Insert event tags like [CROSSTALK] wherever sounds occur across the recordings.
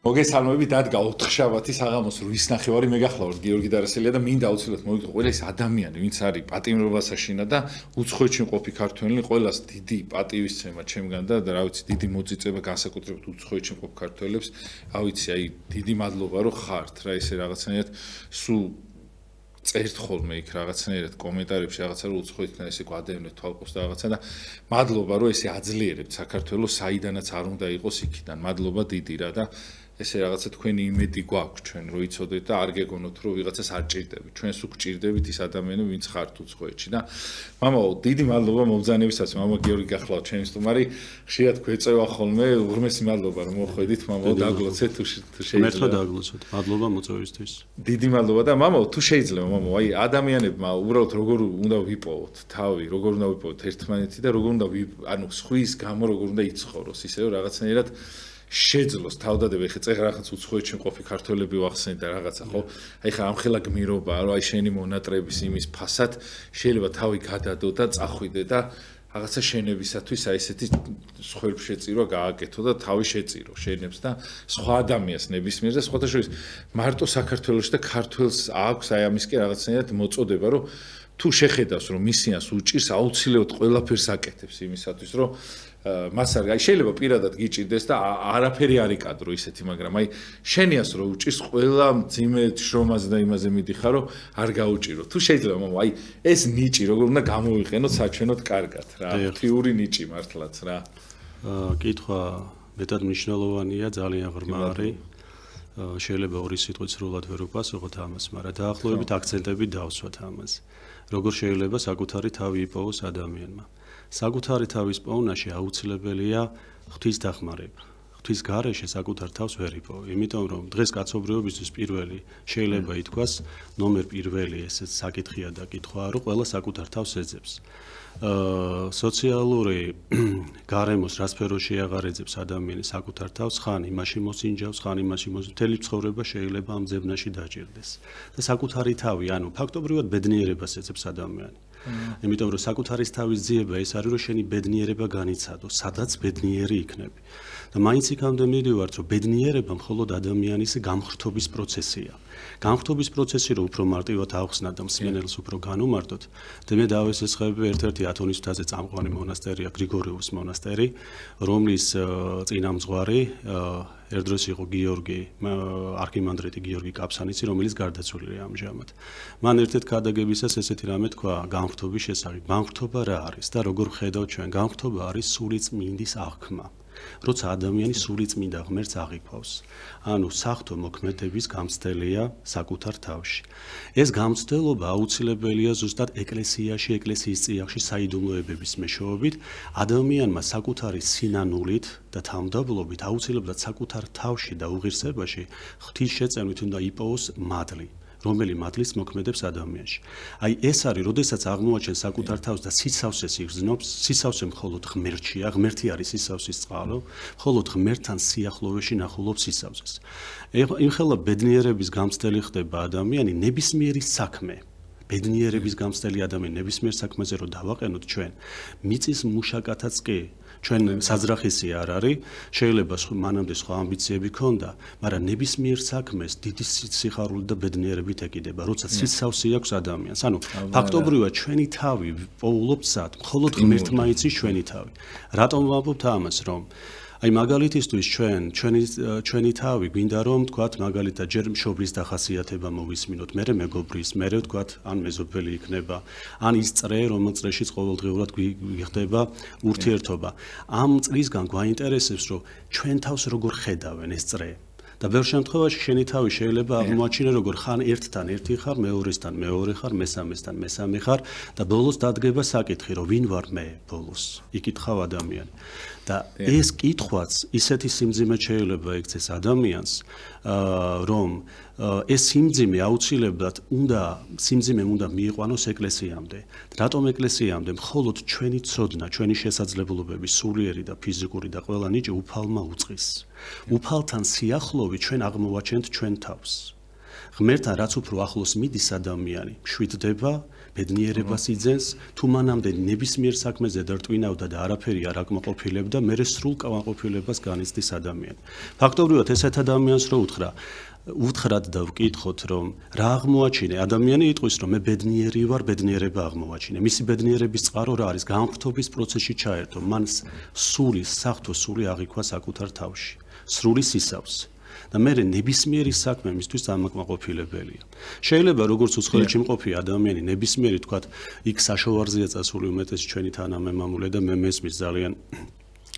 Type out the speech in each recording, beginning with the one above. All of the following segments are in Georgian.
მოგესალმები დადგა 4 შაბათი საღამოს 8 ნახევარი მეგახლავთ გიორგი დარასელია და მინდა აუცილებლად მოვიგო ყველა ეს ადამიანი ვინც არის პატიმრობასაშინა და უცხოეთში მყოფი ქართველი ყველას დიდი პატივისცემა ჩემგან და რა ვიცი დიდი მოწიწება განსაკუთრებით უცხოეთში მყოფ ქართველებს. რა ვიცი აი დიდი მადლობა რომ ხართ რა ისე რაღაცნაირად სულ წერთ ხოლმე იქ რაღაცნაირად კომენტარებში რაღაცა რომ უცხოეთთან ესე გვადევნეთ თვალყოს და რაღაცა და მადლობა რომ ესე აძლიერებთ საქართველოს საიდანაც არ უნდა იყოს იქიდან. მადლობა დიდი რა და ესე რაღაცა თქვენი იმედი გვაქვს ჩვენ რო იცოდეთ და არ გეგონოთ რომ ვიღაცას არ ჭირდებით. ჩვენს უგჭირდებით ის ადამიანები ვინც ხართ უცხოეთში. და მამაო დიდი მადლობა მომზანებისას მამა გიორგი გახლავთ. ჩემი სტუმარი ხშირად გვეწევა ხოლმე უღრმესი მადლობა რომ მოხვედით. მამაო დაგლოცეთ თუ შეიძლება. მერტო დაგლოცოთ. მადლობა მოწვევისთვის. დიდი მადლობა და მამაო თუ შეიძლება მამაო აი ადამიანებმა უბრალოდ როგორ უნდა ვიპოვოთ თავი როგორ უნდა ვიპოვოთ ერთმანეთი და როგორ უნდა ანუ სხვის გამო როგორ უნდა იცხოვროს ისე რომ რაღაცნაირად შეძლოს თავდადები ხე წეღ რაღაც უცხოეთში მყოფი ქართველები ვახსენე და რაღაცა ხო? აი ხა ამხელა გმირობა რომ აი შენი მონატრების იმის ფასად შეიძლება თავი გადადო და წახვიდე და რაღაცა შენებისათვის აი ესეთი სხვერფ შეწირვა გააკეთო და თავი შეწირო შენებს და სხვა ადამიანს ნებისმიერ და სხვათა შორის მარტო საქართველოს და ქართველს აქვს აი ამისკენ რაღაცნაირად მოწოდება რომ თუ შეხედავს რომ მისიანს უჭირს აუცილებლად ყველაფერს აკეთებს იმისათვის რომ მას არ აი შეიძლება პირადად გიჭირდეს და არაფერი არ იკადრო ისეთი მაგრამ აი შენიას რო უჭირს ყველა ძიმე შრომაზე და იმაზე მიდიხარ რომ არ გაუჭირო. თუ შეიძლება მომო აი ეს ნიჭი როგორ უნდა გამოვიყენოთ საჩვენოდ კარგად რა? თიური ნიჭი მართლაც რა. აა კითხვა მეტად მნიშვნელოვანია ძალიან ღრმა არის. შეიძლება ორი სიტყვით სრულად ვერ უპასუხოთ ამას მაგრამ დაახლოებით აქცენტები დავსვათ ამას. როგორ შეიძლება საკუთარი თავი იპოვოს ადამიანმა საკუთარი თავის პოვნაში აუცილებელია ღვთის დახმარება. ღვთის გარეშე საკუთარ თავს ვერ იპოვ, იმიტომ რომ დღეს კაცობრიობისთვის პირველი შეიძლება ითქვას ნომერ პირველი ესეც საკითხია და კითხვაა, რომ ყველა საკუთარ თავს ეძებს. აა სოციალური [CLEARS THROAT] გარემოს რა სფეროში აღარ ეძებს ადამიანი საკუთარ თავს, ხან იმაში მოსინჯავს, ხან იმაში მთელი ცხოვრება შეიძლება ამ ძებნაში დაჭirdეს. და საკუთარი თავი, ანუ ფაქტობრივად ბედნიერებას ეძებს ადამიანი. იმიტომ რომ საკუთარის თავის ძიება ეს არის რომ შენი ბედნიერება განიცადო, სადაც ბედნიერი იქნები. და მაინც იქამდე მივიდივართ რომ ბედნიერება მხოლოდ ადამიანის გამხრთობის პროცესია. გამხრთობის პროცესი რო უფრო მარტივად ახსნა და მსმენელს უფრო განუმარტოთ, და მე დავესესხები ერთ-ერთი ათონის მთაზე წამყვანი მონასტერია გრიგორიუს მონასტერი, რომლის წინამძღვარი ერთდროს იყო გიორგი არქიმანდრიტი გიორგი კაფსანიცი რომელიც გარდაცვლილია ამჟამად. მან ერთ-ერთ ქადაგებისას ესეთი რამე თქვა განხრთობის შესახებ. განხრთობა რა არის და როგორ ხედავთ ჩვენ? განხრთობა არის სული წმინდის აღქმა. როცა ადამიანი სული წმინდა ღმერთს აღიქვავს. ანუ საფრთხო მოქმედების გამცდელია საკუთარ თავში. ეს გამცდელობა აუცილებელია ზუსტად ეკლესიაში, ეკლესიის წიაღში საიდუმლოებების მეშვეობით, ადამიანმა საკუთარი სინანულით და თავმდაბლობით აუცილებლად საკუთარ თავში და უღირსებაში ღვთის შეწევნით უნდა იპოვოს მადლი. რომელი მადლის მოქმედებს ადამიანში. აი ეს არის, როდესაც აღმოაჩენ საკუთარ თავს და სიცავსეს იგრძნობს, სიცავსე მხოლოდ ღმერთია, ღმერთი არის სიცავსის წყარო, მხოლოდ ღმერთთან სიახლოვეში ნახულობს სიცავსეს. იმ ხელა ბედნიერების გამცდელი ხდება ადამიანი ნებისმიერი საქმე. ბედნიერების გამცდელი ადამიანი ნებისმიერ საქმეზე რო დავაყენოთ ჩვენ, მიწის მუშაკათაც კი ჩვენ საძრახისი არ არის, შეიძლება მანამდე სხვა ამბიციები ქონდა, მაგრამ ნებისმიერ საქმეს დიდი სიხარული და ბედნიერებით ეკიდება, როცა სიცავსე აქვს ადამიანს. ანუ ფაქტობრივად ჩვენი თავი პოულობთ სად? მხოლოდ ღმერთმა იცის ჩვენი თავი. რატომ ვამბობთ ამას, რომ აი მაგალითისთვის ჩვენ ჩვენი ჩვენი თავი გვინდა რომ თქვათ მაგალითად ჯერ მშობლის დახასიათება მოვისმინოთ მე მეგობრის მე თქვათ ან მეზობელი იქნება ან ის წრე რომელ წრეშიც ყოველდღიურად გვიხდება ურთიერთობა. ამ წრისგან გვაინტერესებს რომ ჩვენ თავს როგორ ხედავენ ეს წრე? და ბევრ შემთხვევაში შენი თავი შეიძლება აღმოაჩინე როგორ ხან ერთთან ერთი ხარ მეორესთან მეორე ხარ მესამესთან მესამე ხარ და ბოლოს დადგება საკითხი რომ ვინ ვარ მე ბოლოს? იკითხავ ადამიანი და ეს კითხვაც ისეთი სიმძიმე შეიძლება ექცეს ადამიანს რომ ეს სიმძიმე აუცილებლად უნდა სიმძიმე უნდა მიიყვანოს ეკლესიამდე. რატომ ეკლესიამდე? მხოლოდ ჩვენი ცოდნა, ჩვენი შესაძლებლობები, სულიერი და ფიზიკური და ყველა ნიჭი უფალმა უწყის. უფალთან სიახლოვე ჩვენ აღმოვაჩენთ ჩვენ თავს. ღმერთთან რაც უფრო ახლოს მიდის ადამიანი, შვიდდება, ბედნიერებას იძენს, თუ მანამდე ნებისმიერ საქმეზე დარტვინავდა და არაფერი არ აკმაყოფილებდა, მე სრულ კმაყოფილებას განიცდის ადამიანი. ფაქტობრივად ესეთ ადამიანს რო უთხრა, უთხრათ და ვკითხოთ, რომ რა აღმოაჩინე ადამიანი იტყვის, რომ მე ბედნიერი ვარ, ბედნიერება აღმოაჩინე. მისი ბედნიერების წყარო რა არის? განხრთობის პროცესში ჩაერთო, მან სული, საფრთხო სული აღიქვა საკუთარ თავში. სრული სისავსე. და მე ნებისმიერი საქმე მისთვის ამაკმაყოფილებელია. შეიძლება როგორც უცხოეთში მყოფი ადამიანი ნებისმიერი თქვა იქ საშოვარზია წასული უმეტეს ჩვენი თანამემამულე და მე მესმის ძალიან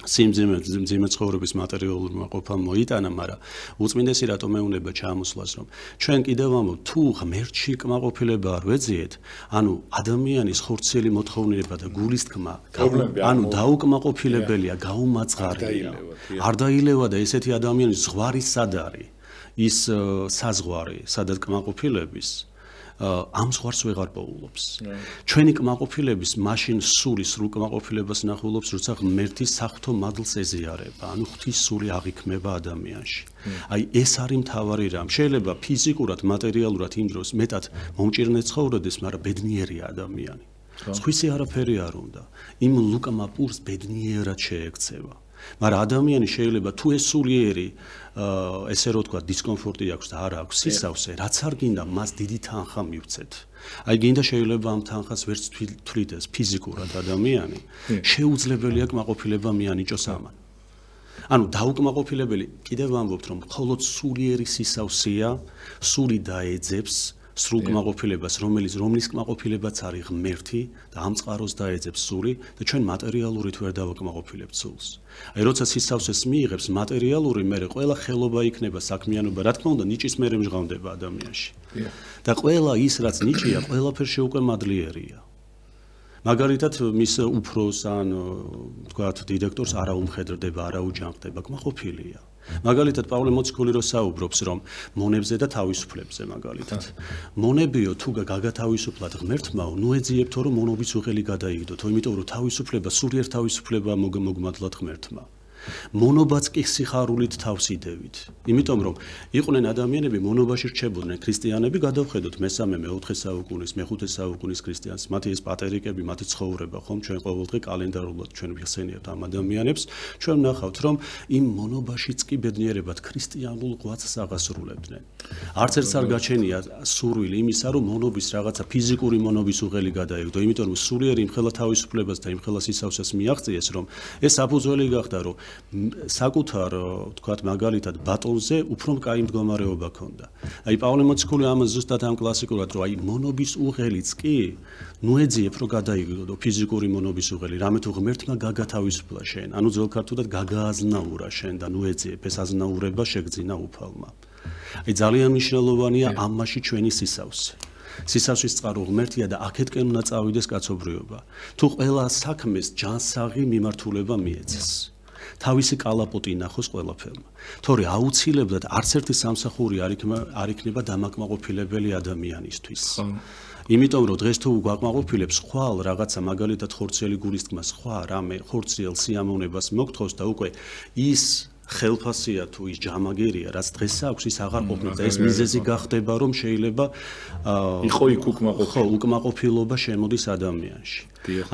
სიმძიმე სიმძიმე ცხოვრების მატერიალურმა ყოფამ მოიტანა, მაგრამ უწმინდესი რატომ მეუნება ჩამოსვლას, რომ ჩვენ კიდევ ამო თუ ღმერთში კმაყოფილება არ ვეძიეთ, ანუ ადამიანის ხორცელი მოთხოვნილება და გულის თქმა, ანუ დაუკმაყოფილებელია, გაუმაძღარია. არ დაილევა და ესეთი ადამიანის ზღვარი სად არის? ის საზღვარი, სადაც კმაყოფილების ამ ზღვარს ვეღარ პოულობს. ჩვენი კმაყოფილების მაშინ სული სრულ კმაყოფილებას ნახულობს, როცა ღმერთის საფრთხო მადლს ეზიარება, ანუ ღვთის სული აღიქმება ადამიანში. აი ეს არის მთავარი რამ. შეიძლება ფიზიკურად, მატერიალურად იმ დროს მეტად მომჭირნე ცხოვრდეს, მაგრამ ბედნიერია ადამიანი. სხვისი არაფერი არ უნდა. იმ ლუკმა პურს ბედნიერად შეექცევა. მაგრამ ადამიანი შეიძლება თუ ეს სულიერი ესე რო თქვა დისკომფორტი აქვს და არ აქვს სისავსე, რაც არ გინდა მას დიდი თანხა მივცეთ. აი გინდა შეიძლება ამ თანხას ვერც თვლიდეს ფიზიკურად ადამიანი, შეუძლებელია კმაყოფილება მიანიჭოს ამან. ანუ დაუკმაყოფილებელი კიდევ ვამბობთ რომ მხოლოდ სულიერი სისავსეა, სული დაეძებს სრულ კმაყოფილებას, რომელიც რომლის კმაყოფილებაც არის ღმერთი და ამ წყაროს დაეძებს სული და ჩვენ მატერიალურით ვერ დავაკმაყოფილებთ სულს. აი როცა სისავსეს მიიღებს მატერიალური, მე ყველა ხელობა იქნება საქმიანობა, რა თქმა უნდა, ნიჭის მერე მჟღავდება ადამიანში. და ყველა ის რაც ნიჭია, ყველაფერში უკვე მადლიერია. მაგალითად მის უფროს ან თქვათ დირექტორს არა უმხედრდება, არა უჯანმრთება, კმაყოფილია. მაგალითად პავლე მოციქული რო საუბრობს რომ მონებზე და თავისუფლებზე მაგალითად. მონებიო თუ გაგათავისუფლად ღმერთმაო ნუ ეძიებთო რომ მონობის უღელი გადაიგდოთ იმიტომ რომ თავისუფლება სულიერ თავისუფლება მოგმოგმადლად ღმერთმა მონობაც კი სიხარულით თავს იდევით. იმიტომ რომ იყვნენ ადამიანები მონობაში რჩებოდნენ. ქრისტიანები, გადავხედოთ მესამე, მეოთხე საუკუნის, მეხუთე საუკუნის ქრისტიანს, მათი ეს პატერიკები, მათი ცხოვრება, ხომ ჩვენ ყოველდღე კალენდარულად ჩვენ ვიხსენიებთ ამ ადამიანებს, ჩვენ ვნახავთ, რომ იმ მონობაშიც კი ბედნიერებად ქრისტიანულ ღვაწს აღასრულებდნენ. არც ერთს არ გაჩენია სურვილი იმისა, რომ მონობის რაღაცა ფიზიკური მონობის უღელი გადაიგდო, იმიტომ რომ სულიერი იმხელა თავისუფლებას და იმხელა სისავსეს მიაღწიეს, რომ ეს საფუძველი გახდა, რომ საკუთარ თქვათ მაგალითად ბატონზე უფრო კაი მდგომარეობა ქონდა. აი პავლე მოციქული ამას ზუსტად ამ კლასიკურად რომ აი მონობის უღელიც კი ნუ ეძიებ რომ გადაიგდო ფიზიკური მონობის უღელი, რამე თუ ღმერთმა გაგათავისუფლა შენ, ანუ ძველ ქართულად გაგააზნაურა შენ და ნუ ეძიებ ეს აზნაურება შეგძინა უფალმა. აი ძალიან მნიშვნელოვანია ამაში ჩვენი სისავსე. სისავსის წყარო ღმერთია და აქეთკენ უნდა წავიდეს კაცობრიობა. თუ ყველა საქმეს ჯანსაღი მიმართულება მიეცეს. თავისი კალაპოტი ნახოს ყველაფერმა. თორე აუცილებლად არც ერთი სამსახური არ იქნება არ იქნება დამაკმაყოფილებელი ადამიანისთვის. იმიტომ რომ დღეს თუ გვაკმაყოფილებს ხვალ რაღაცა მაგალითად ხორცელი გულის თქმა სხვა რამე ხორციელ სიამოვნებას მოგთხოვს და უკვე ის ხელფასია თუ ის ჯამაგერია რაც დღეს აქვს ის აღარ ყოფნა და ეს მიზეზი გახდება რომ შეიძლება იყო იქ უკმაყოფილება? ხო უკმაყოფილება შემოდის ადამიანში.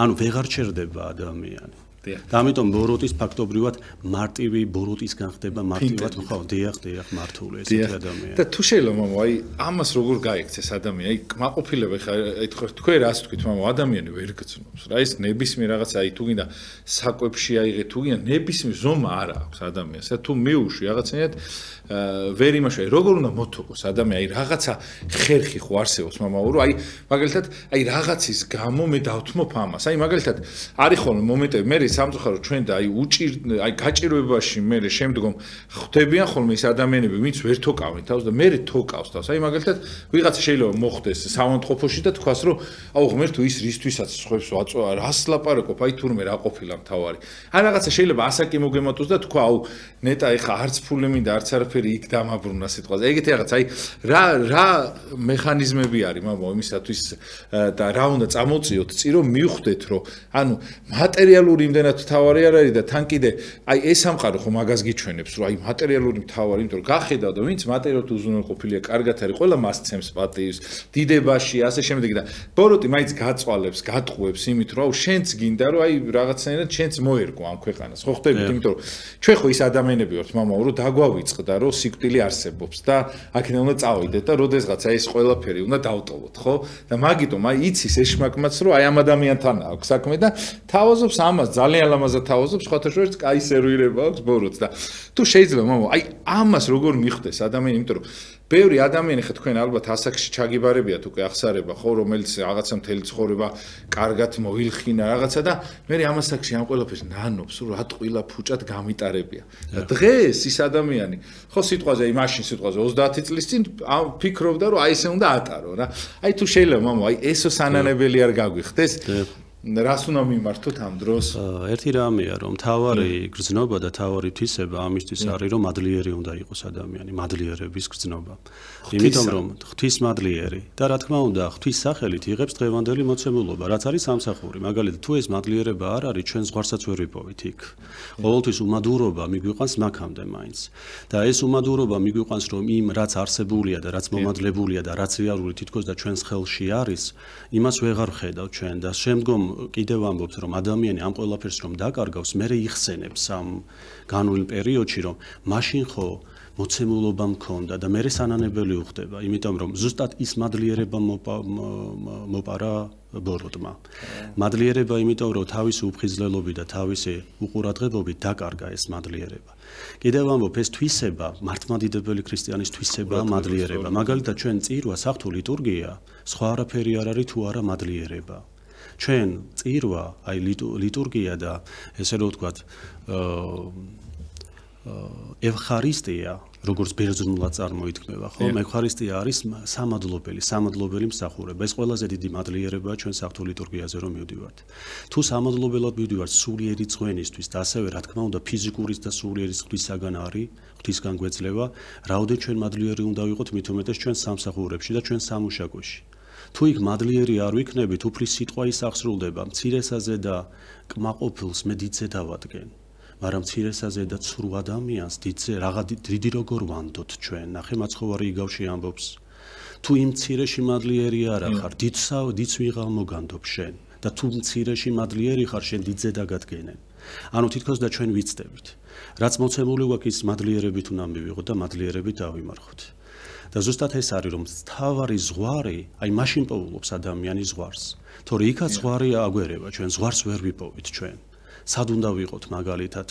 ანუ ვეღარ ჩერდება ადამიანი და ამიტომ ბოროტის ფაქტობრივად მარტივი ბოროტის განხდება მარტივად ხო დიახ დიახ მართული ესეთი ადამიანი. და თუ შეიძლება მამო აი ამას როგორ გაიქცეს ადამიანი? აი კმაყოფილება ხა აი თქვენ რას თქვით მამო ადამიანი ვერ გწნობს რა ის ნებისმიერ რაღაცა აი თუ გინდა საკვებში აიღე თუ გინდა ნებისმიერ ზომა არ აქვს ადამიანს. თუ მიუშვი რაღაცნაირად ვერ იმაშე როგორ უნდა მოთოქოს ადამიანი? აი რაღაცა ხერხი ხო არსებობს მამაურო აი მაგალითად აი რაღაცის გამო მე დავთმობ ამას. აი მაგალითად არის ხოლმე მომენტები მე სამწუხარო ჩვენ და აი უჭირ აი გაჭირვებაში მე შემდგომ ხვდებიან ხოლმე ის ადამიანები ვინც ვერ თოკავენ თავს და მე თოკავს თავს აი მაგალითად ვიღაცა შეიძლება მოხდეს სამონტყოფოში და თქვას რომ აუ ღმერთო ის რისთვისაც ხებს ვაწვა რას ლაპარაკობ აი თურმე რა ყოფილა მთავარი აი რაღაცა შეიძლება ასაკი მოგემატოს და თქვა აუ ნეტა ეხა არც ფული მინდა არც არაფერი იქ დამაბრუნა სიტყვაზე. ეგეთი რაღაც, აი რა რა მექანიზმები არის, მამო, იმისათვის და რა უნდა წამოწიოთ, წირო მივხვდეთ, რომ ანუ მატერიალური იმდენად თავარი არ არის და თან კიდე აი ეს სამყარო ხო მაგას გიჩვენებს, რომ აი მატერიალური თავარი, იმიტომ რომ გახედავ და ვინც მატერიალურად უზრუნველყოფილია, კარგად არის, ყველა მას ცემს პატივს, დიდებაში, ასე შემდეგ და ბოროტი მაინც გაწვალებს, გატყუებს იმით, რომ აუ შენც გინდა, რომ აი რაღაცნაირად შენც მოერგო ამ ქვეყანას. ხო ხდებით, იმიტომ რომ ჩვენ ხო ის ადამიანები ვართ, მამაო, რომ დაგვავიწყდა, რომ სიკვდილი არსებობს და აქედან უნდა წავიდეთ და როდესღაც აი ეს ყველაფერი უნდა დავტოვოთ, ხო? და მაგიტომ აი იცის ეშმაკმაც, რომ აი ამ ადამიანთან აქვს საქმე და თავაზობს ამას, ძალიან ლამაზად თავაზობს, ხოთა შორის კაი სერვირება აქვს ბოროტს და თუ შეიძლება მამაო, აი ამას როგორ მიხვდეს ადამიანი, იმიტომ რომ ბევრი ადამიანი ხა თქვენ ალბათ ასაკში ჩაგიბარებიათ უკვე ახსარება ხო რომელიც რაღაცა მთელი ცხოვრება კარგად მოილხინა რაღაცა და მე ამას აქში ამ ყველაფერს ნანობს რომ რა ტყილა ფუჭად გამიტარებია. და დღეს ის ადამიანი ხო სიტყვაზე აი მაშინ სიტყვაზე 30 წლის წინ ფიქრობდა რომ აი ესე უნდა ატარო რა. აი თუ შეიძლება მამა აი ესო სანანებელი არ გაგვიხდეს რას უნდა მიმართოთ ამ დროს? ერთი რამეა, რომ თავარი გრძნობა და თავარი თვისება ამისთვის არის, რომ მადლიერი უნდა იყოს ადამიანი, მადლიერების გრძნობა. იმიტომ რომ ღვთის მადლიერი და რა თქმა უნდა, ღვთის სახელით იღებს დღევანდელი მოცემულობა, რაც არის სამსახური. მაგალითად, თუ ეს მადლიერება არ არის, ჩვენ ზღვარსაც ვერ ვიპოვით იქ. ყოველთვის უმადურობა მიგვიყვანს მაგამდე მაინც. და ეს უმადურობა მიგვიყვანს, რომ იმ რაც არსებულია და რაც მომადლებულია და რაც რეალური თითქოს და ჩვენს ხელში არის, იმას ვეღარ ხედავ ჩვენ და შემდგომ კიდევ ამბობთ რომ ადამიანი ამ ყველაფერს რომ დაკარგავს, მე იხსენებს ამ განულ პერიოდში რომ მაშინ ხო მოცემულობა მქონდა და მე სანანებელი უხდება, იმიტომ რომ ზუსტად ის მადლიერება მოპარა ბოროტმა. მადლიერება იმიტომ რომ თავისი უფხიზლელობი და თავისი უყურადღებობით დაკარგა ეს მადლიერება. კიდევ ამბობ ეს თვისება, მართლმადიდებელი ქრისტიანის თვისება მადლიერება. მაგალითად ჩვენ წირვა საფრთხე ლიტურგია, სხვა არაფერი არ არის თუ არა მადლიერება. ჩვენ წირვა, აი ლიტურგია და ესე რომ ვთქვათ, ევხარისტია, როგორც ბერძნულად წარმოითქმება, ხო? ევხარისტია არის სამადლობელი, სამადლობელი მსახურება. ეს ყველაზე დიდი მადლიერებაა ჩვენ საფრთხე ლიტურგიაზე რომ მივდივართ. თუ სამადლობელად მივდივართ სულიერი წვენისთვის და ასევე რა თქმა უნდა ფიზიკურის და სულიერი ღვთისაგან არის, ღვთისგან გვეძლევა, რაოდენ ჩვენ მადლიერი უნდა ვიყოთ მით უმეტეს ჩვენ სამსახურებში და ჩვენ სამუშაკოში. თუ იქ მადლიერი არ ვიქნებით, უფლის სიტყვა ისახსრულდება, მცირესაზე და კმაყოფილს მე დიდზე დავადგენ. მაგრამ მცირესაზე და ცრუ ადამიანს დიდზე რაღა დიდი როგორ ვანდოთ ჩვენ? ნახე მაცხოვარი იგავში ამბობს. თუ იმ მცირეში მადლიერი არ ახარ, დიდსა დიდს ვიღალ მოგანდობ შენ და თუ მცირეში მადლიერი ხარ, შენ დიდზე დაგადგენენ. ანუ თითქოს და ჩვენ ვიცდებით. რაც მოცემული გვაქვს მადლიერებით უნდა მივიღოთ და მადლიერებით დავიმარხოთ. და ზუსტად ეს არის რომ თავარი ზღვარი, აი მაშინ პოულობს ადამიანის ზღვარს. თორე იქაც ზღვარი აგვერება, ჩვენ ზღვარს ვერ ვიპოვით ჩვენ. სად უნდა ვიყოთ მაგალითად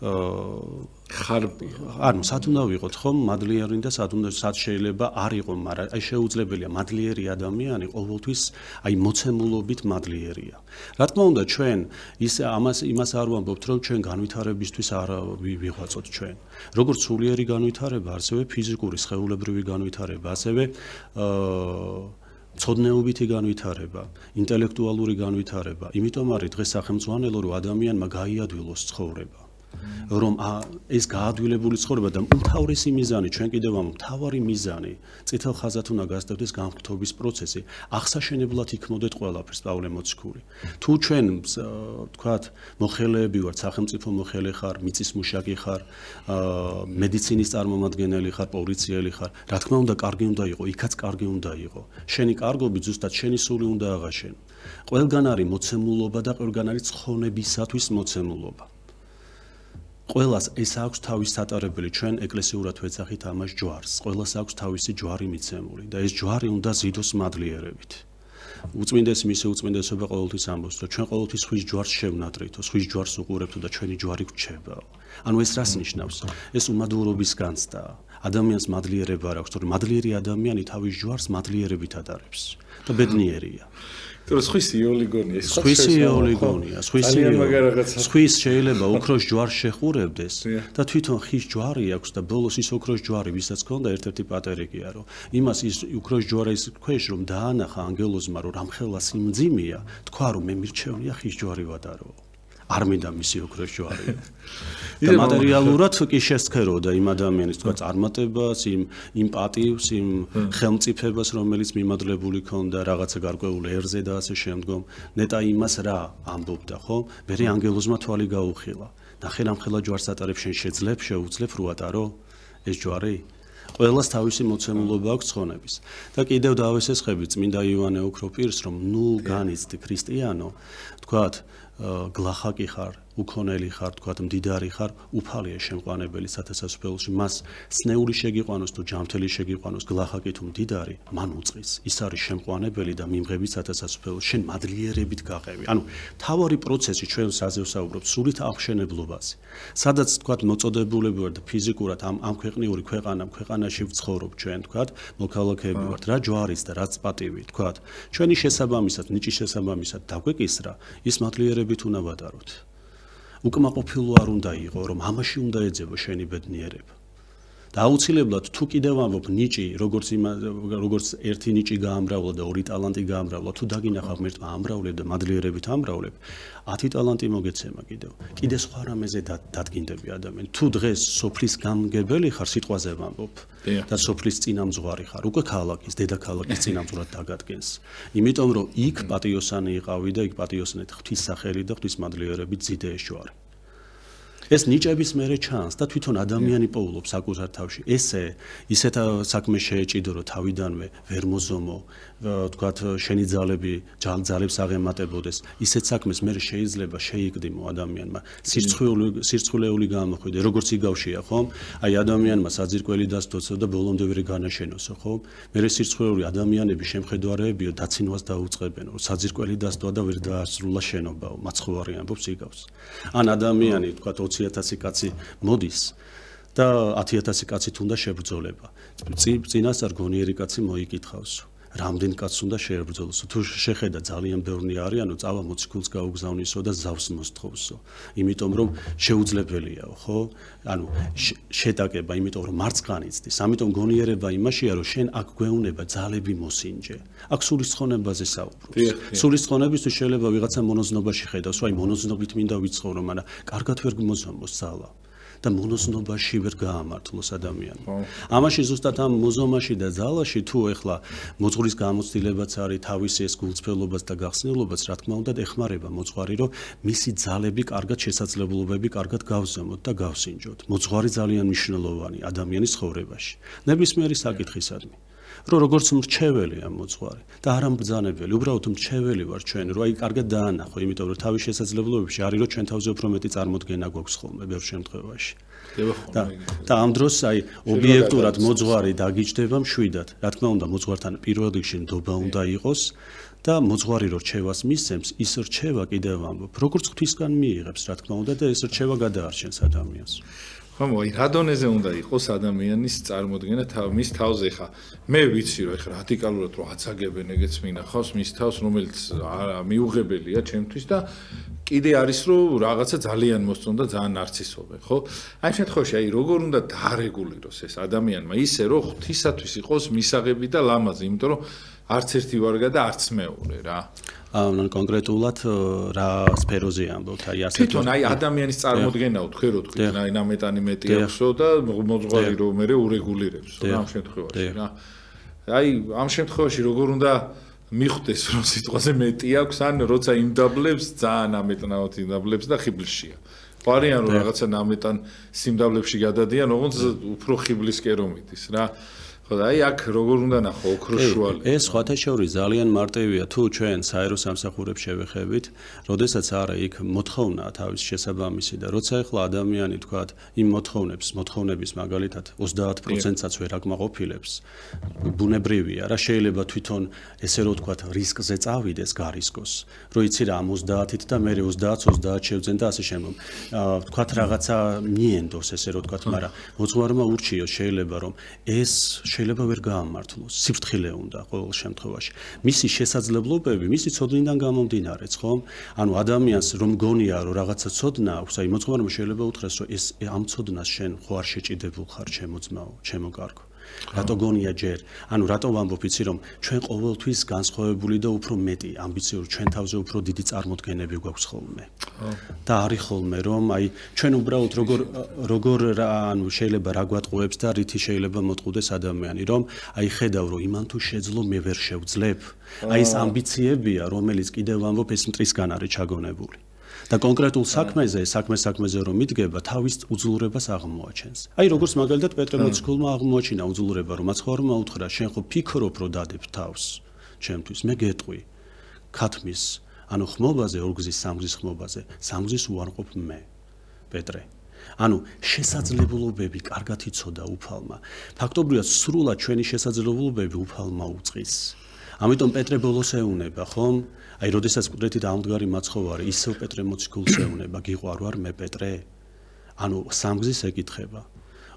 ხარბი ანუ სად უნდა ვიყოთ ხომ მადლიერი და სად უნდა სად შეიძლება არ იყო მაგრამ აი შეუძლებელია მადლიერი ადამიანი ყოველთვის აი მოცემულობით მადლიერია. რა თქმა უნდა ჩვენ ის ამას იმას არ ვამბობთ რომ ჩვენ განვითარებისთვის არ ვიღვაწოთ ჩვენ. როგორც სულიერი განვითარება ასევე ფიზიკური სხეულებრივი განვითარება ასევე აა ცოდნეობითი განვითარება, ინტელექტუალური განვითარება. იმიტომ არის დღეს სახელმწიფო რომ ადამიანმა გაიადვილოს ცხოვრება. რომ ეს გაადვილებული ცხოვრება და უმთავრესი მიზანი ჩვენ კიდევ ამ მთავარი მიზანი წითელ ხაზად უნდა გასდევდეს განხრთობის პროცესი. ახსაშენებლად იქნოდეთ ყველაფერს პავლე მოციქული. თუ ჩვენ თქვათ მოხელეები ვართ სახელმწიფო მოხელე ხარ მიწის მუშაკი ხარ მედიცინის წარმომადგენელი ხარ პოლიციელი ხარ რა თქმა უნდა კარგი უნდა იყო იქაც კარგი უნდა იყო. შენი კარგობი ზუსტად შენი სული უნდა აღაშენო ყველგან არის მოცემულობა და ყველგან არის ცხონებისათვის მოცემულობა ყველას ეს აქვს თავის სატარებელი ჩვენ ეკლესიურად ვეცახით ამას ჯვარს. ყველას აქვს თავისი ჯვარი მიცემული და ეს ჯვარი უნდა ზიდოს მადლიერებით. უწმინდეს მისი უწმინდესობა ყოველთვის ამბობს რომ ჩვენ ყოველთვის ხვის ჯვარს შევნატრითო ხვის ჯვარს უყურებთო და ჩვენი ჯვარი გრჩებაო ანუ ეს რას ნიშნავს? ეს უმადლიერობის განცდაა ადამიანს მადლიერება არ აქვს თორემ მადლიერი ადამიანი თავის ჯვარს მადლიერებით ატარებს. და ბედნიერია თუ სხვისი ოლიგონია, სხვისი ოლიგონია, სხვისი სხვის შეიძლება უქროს ჯვარს შეხურებდეს და თვითონ ხის ჯვარი აქვს და ბოლოს ის უქროს ჯვარი ვისაც ქონდა ერთ-ერთი პატერიკია, რომ იმას ის უქროს ჯვარის ქვეშ რომ დაანახა ანგელოზმა რომ რამხელა სიმძიმეა, თქვა რომ მე მირჩევნია ხის ჯვარი ვატარო. არ მინდა მისი ოქროს ჯვარი. [LAUGHS] და მატერიალურად კი შესქეროდა იმ ადამიანის თქვა წარმატებას, იმ იმ პატივს, იმ ხელმწიფებას, რომელიც მიმადლებული ქონდა რაღაცა გარკვეულ ერზე და ასე შემდგომ. ნეტა იმას რა ამბობდა, ხო? მე ანგელოზმა თვალი გაუხილა. ნახე რამხელა ჯვარს ატარებ შენ შეძლებ, შეუძლებ რუატარო ეს ჯვარი? ყველას თავისი მოცემულობა აქვს ცხონების. და კიდევ დავესესხები წმინდა იოანე ოქროპირს, რომ ნუ განიცდი ქრისტიანო, თქვათ, გლახაკი ხარ, უქონელი ხარ, თქვათ, მდიდარი ხარ, უფალია შემყვანებელი სათესასფელში, მას სნეული შეგიყვანოს თუ ჯამთელი შეგიყვანოს, გლახაკი თუ მდიდარი, მან უწყის. ის არის შემყვანებელი და მიმღები სათესასფელში, შენ მადლიერებით გაყევი. ანუ თავარი პროცესი ჩვენ საზევსაუბრობთ სულით აღშენებლობაზე. სადაც თქვათ მოწოდებულები ვართ ფიზიკურად ამ ამ ქვეყნიური ქვეყანა, ქვეყანაში ვცხოვრობ ჩვენ, თქვათ, მოქალაქეები ვართ, რა ჯვარის და რაც პატივი, თქვათ. ჩვენი შესაბამისად, ნიჭის შესაბამისად დაგვეკისრა, ის მადლიერებით უნდა ვატაროთ. უკმაყოფილო არ უნდა იყო, რომ ამაში უნდა ეძებო შენი ბედნიერება. და აუცილებლად თუ კიდევ ამბობ ნიჭი, როგორც იმ როგორც ერთი ნიჭი გაამრავლა და ორი ტალანტი გაამრავლა, თუ დაგინახავ ერთმა ამრავლებ და მადლიერებით ამრავლებ, 10 ტალანტი მოგეცემა კიდევ. კიდე სხვა რამეზე დადგინდები ადამიანი. თუ დღეს სოფლის გამგებელი ხარ, სიტყვაზე ვამბობ და სოფლის წინამძღვარი ხარ, უკვე ქალაქის, დედაქალაქის წინამძღვრად დაგადგენს. იმიტომ რომ იქ პატიოსანი იყავი და იქ პატიოსნეთ ღვთის სახელი და ღვთის მადლიერებით ძიდე ეშوار ეს ნიჭების მერე ჩანს და თვითონ ადამიანი პოულობს აკუზარ თავში. ესე ისეთ საქმე შეეჭიდო რომ თავიდანვე ვერ მოზომო, თქვათ შენი ძალები ძალებს აღემატებოდეს. ისეთ საქმეს მერე შეიძლება შეიკდიმო ადამიანმა. სირცხვეული სირცხვეული გამოხვიდე, როგორც იგავშია, ხო? აი ადამიანმა საძირკველი დასდოცო და ბოლომდე ვერ განაშენოსო, ხო? მერე სირცხვეული ადამიანები შემხედარებიო დაცინვას დაუწყებენ, რომ საძირკველი დასდო და ვერ დაასრულა შენობაო, მაცხოვარი ამბობს იგავს. ან ადამიანი, თქვათ 20 20000 კაცი მოდის და 10000 კაცით უნდა შებრძოლება. წინასწარ გონიერი კაცი მოიკითხავს. რამდენ კაცს უნდა შეებრძოლოს? თუ შეხედა ძალიან ბევრი არიანო, წავა მოციქულს გაუგზავნისო და ზავს მოსთხოვსო. იმიტომ რომ შეუძლებელიაო, ხო? ანუ შეტაკება, იმიტომ რომ მარცხანიცდის. ამიტომ გონიერება იმაშია, რომ შენ აქ გვეუნება ძალები მოსინჯე. აქ სულის ცხონებაზე საუბრობს. სულის ცხონებისთვის შეიძლება ვიღაცა მონოზნობაში ხედავს, აი მონოზნობით მინდა ვიცხოვრო, მაგრამ კარგად ვერ გმოზომოს ძალა. და მონოზნობაში ვერ გაამართლოს ადამიანმა. ამაში ზუსტად ამ მოზომაში და ძალაში თუ ეხლა მოძღვრის გამოცდილებაც არის თავისი ეს გულწრფელობას და გახსნილობას, რა თქმა უნდა, ეხმარება მოძღვარი, რომ მისი ძალები კარგად შესაძლებლობები კარგად გავზომოთ და გავსინჯოთ. მოძღვარი ძალიან მნიშვნელოვანი ადამიანის ხოვრებაში. ნებისმიერი საკითხისადმი. რომ როგორც მრჩეველია მოძღვარი და არ ამბძანებელი, უბრალოდ მრჩეველი ვარ ჩვენ, რომ აი კარგად დაანახო, იმიტომ რომ თავის შესაძლებლობებში არის რომ ჩვენ თავზე უფრო მეტი წარმოდგენა გვაქვს ხოლმე ბევრ შემთხვევაში. და და ამ დროს აი ობიექტურად მოძღვარი დაგიჯდება მშვიდად. რა თქმა უნდა, მოძღვართან პირველ რიგში ნდობა უნდა იყოს და მოძღვარი რო რჩევას მისცემს, ის რჩევა კიდევ ამბობ, როგორც ღვთისგან მიიღებს, რა თქმა უნდა და ეს რჩევა გადაარჩენს ადამიანს. ხომ აი რა დონეზე უნდა იყოს ადამიანის წარმოქმნა თავ მის თავზე ხა? მე ვიცი რომ ხა რადიკალურად რო აცაგებენ ეგეც მინდა ხოს მის თავს რომელიც მიუღებელია ჩემთვის და კიდე არის რომ რაღაცა ძალიან მოსწონ და ძალიან ნარცისობენ ხო? აი შემთხვევაში აი როგორ უნდა დაარეგულიროს ეს ადამიანმა? ისე რომ ღვთისათვის იყოს მისაღები და ლამაზი იმიტომ რომ არც ერთი ვარგა და არც მეორე რა ან კონკრეტულად რა სფეროზე ამბობთ? აი ასე თვითონ აი ადამიანის წარმოქმნაო თქვენ რო თქვით აი ნამეტანი მეტი ახსო და მოძღვარი რომ მე ურეგულირებს რა ამ შემთხვევაში რა. აი ამ შემთხვევაში როგორ უნდა მიხვდეს რომ სიტყვაზე მეტი აქვს ან როცა იმდაბლებს ძალიან ამეტნაოთ იმდაბლებს და ხიბლშია. პარიან რომ რაღაცა ნამეტან სიმდაბლებში გადადიან როგორც უფრო ხიბლისკერო მიდის რა ხო და აი აქ როგორ უნდა ნახო ოქროს შუალე ეს სხვათა შორის ძალიან მარტივია თუ ჩვენ საერო სამსახურებს შევეხებით როდესაც არა იქ მოთხოვნა თავის შესაბამისი და როცა ახლა ადამიანი თქვა იმ მოთხოვნებს მოთხოვნების მაგალითად 30%-საც ვერ აკმაყოფილებს ბუნებრივია რა შეიძლება თვითონ ესე რომ თქვა რისკზე წავიდეს გარისკოს რომ იცი რა 30-ით და მე 30 30 შევძენ და ასე შემომ თქვა რაღაცა მიენდოს ესე რომ თქვა მაგრამ მოძღვარმა ურჩიოს შეიძლება რომ ეს შეიძლება ვერ გაამართლოს. სიფრთხილე უნდა ყოველ შემთხვევაში. მისი შესაძლებლობები, მისი ცოდნიდან გამომდინარეც, ხო? ანუ ადამიანს რომ გონია, რომ რაღაცა ცოდნა აქვს, აი მოძღვარმა შეიძლება უთხრეს, რომ ეს ამ ცოდნას შენ ხო არ შეჭიდებულ ხარ, ჩემო ძმაო, ჩემო კარგო. რატო გონია ჯერ? ანუ რატო ვამბობ იცი რომ ჩვენ ყოველთვის განსხვავებული და უფრო მეტი ამბიციური ჩვენ თავზე უფრო დიდი წარმოდგენები გვაქვს ხოლმე. და არის ხოლმე რომ აი ჩვენ უბრალოდ როგორ როგორ ანუ შეიძლება რა გვატყუებს და რითი შეიძლება მოტყუდეს ადამიანი რომ აი ხედავ რომ იმან თუ შეძლო მე ვერ შევძლებ. აი ეს ამბიციებია რომელიც კიდევ ვამბობ ეს მტრისგან არის ჩაგონებული. და კონკრეტულ საქმეზე, საქმე საქმეზე რომ მიდგება, თავის უძლურებას აღმოაჩენს. აი როგორც მაგალითად პეტრე მოციქულმა აღმოაჩინა უძლურება, რომ მაცხოვრმა უთხრა, შენ ხო ფიქრობ, რომ დადებ თავს ჩემთვის, მე გეტყვი. ქათმის, ანუ ხმობაზე, ორგზის სამგზის ხმობაზე, სამგზის უარყოფ მე. პეტრე ანუ შესაძლებლობები კარგად იცოდა უფალმა. ფაქტობრივად სრულად ჩვენი შესაძლებლობები უფალმა უწყის. ამიტომ პეტრე ბოლოს ეუნება, ხომ? აი, როდესაც კუდრეთი დაამდგარი მაცხოვარი, ისევ პეტრე მოციქულს ეუნება, გიყვარ ვარ მე პეტრე? ანუ სამგზის ეკითხება.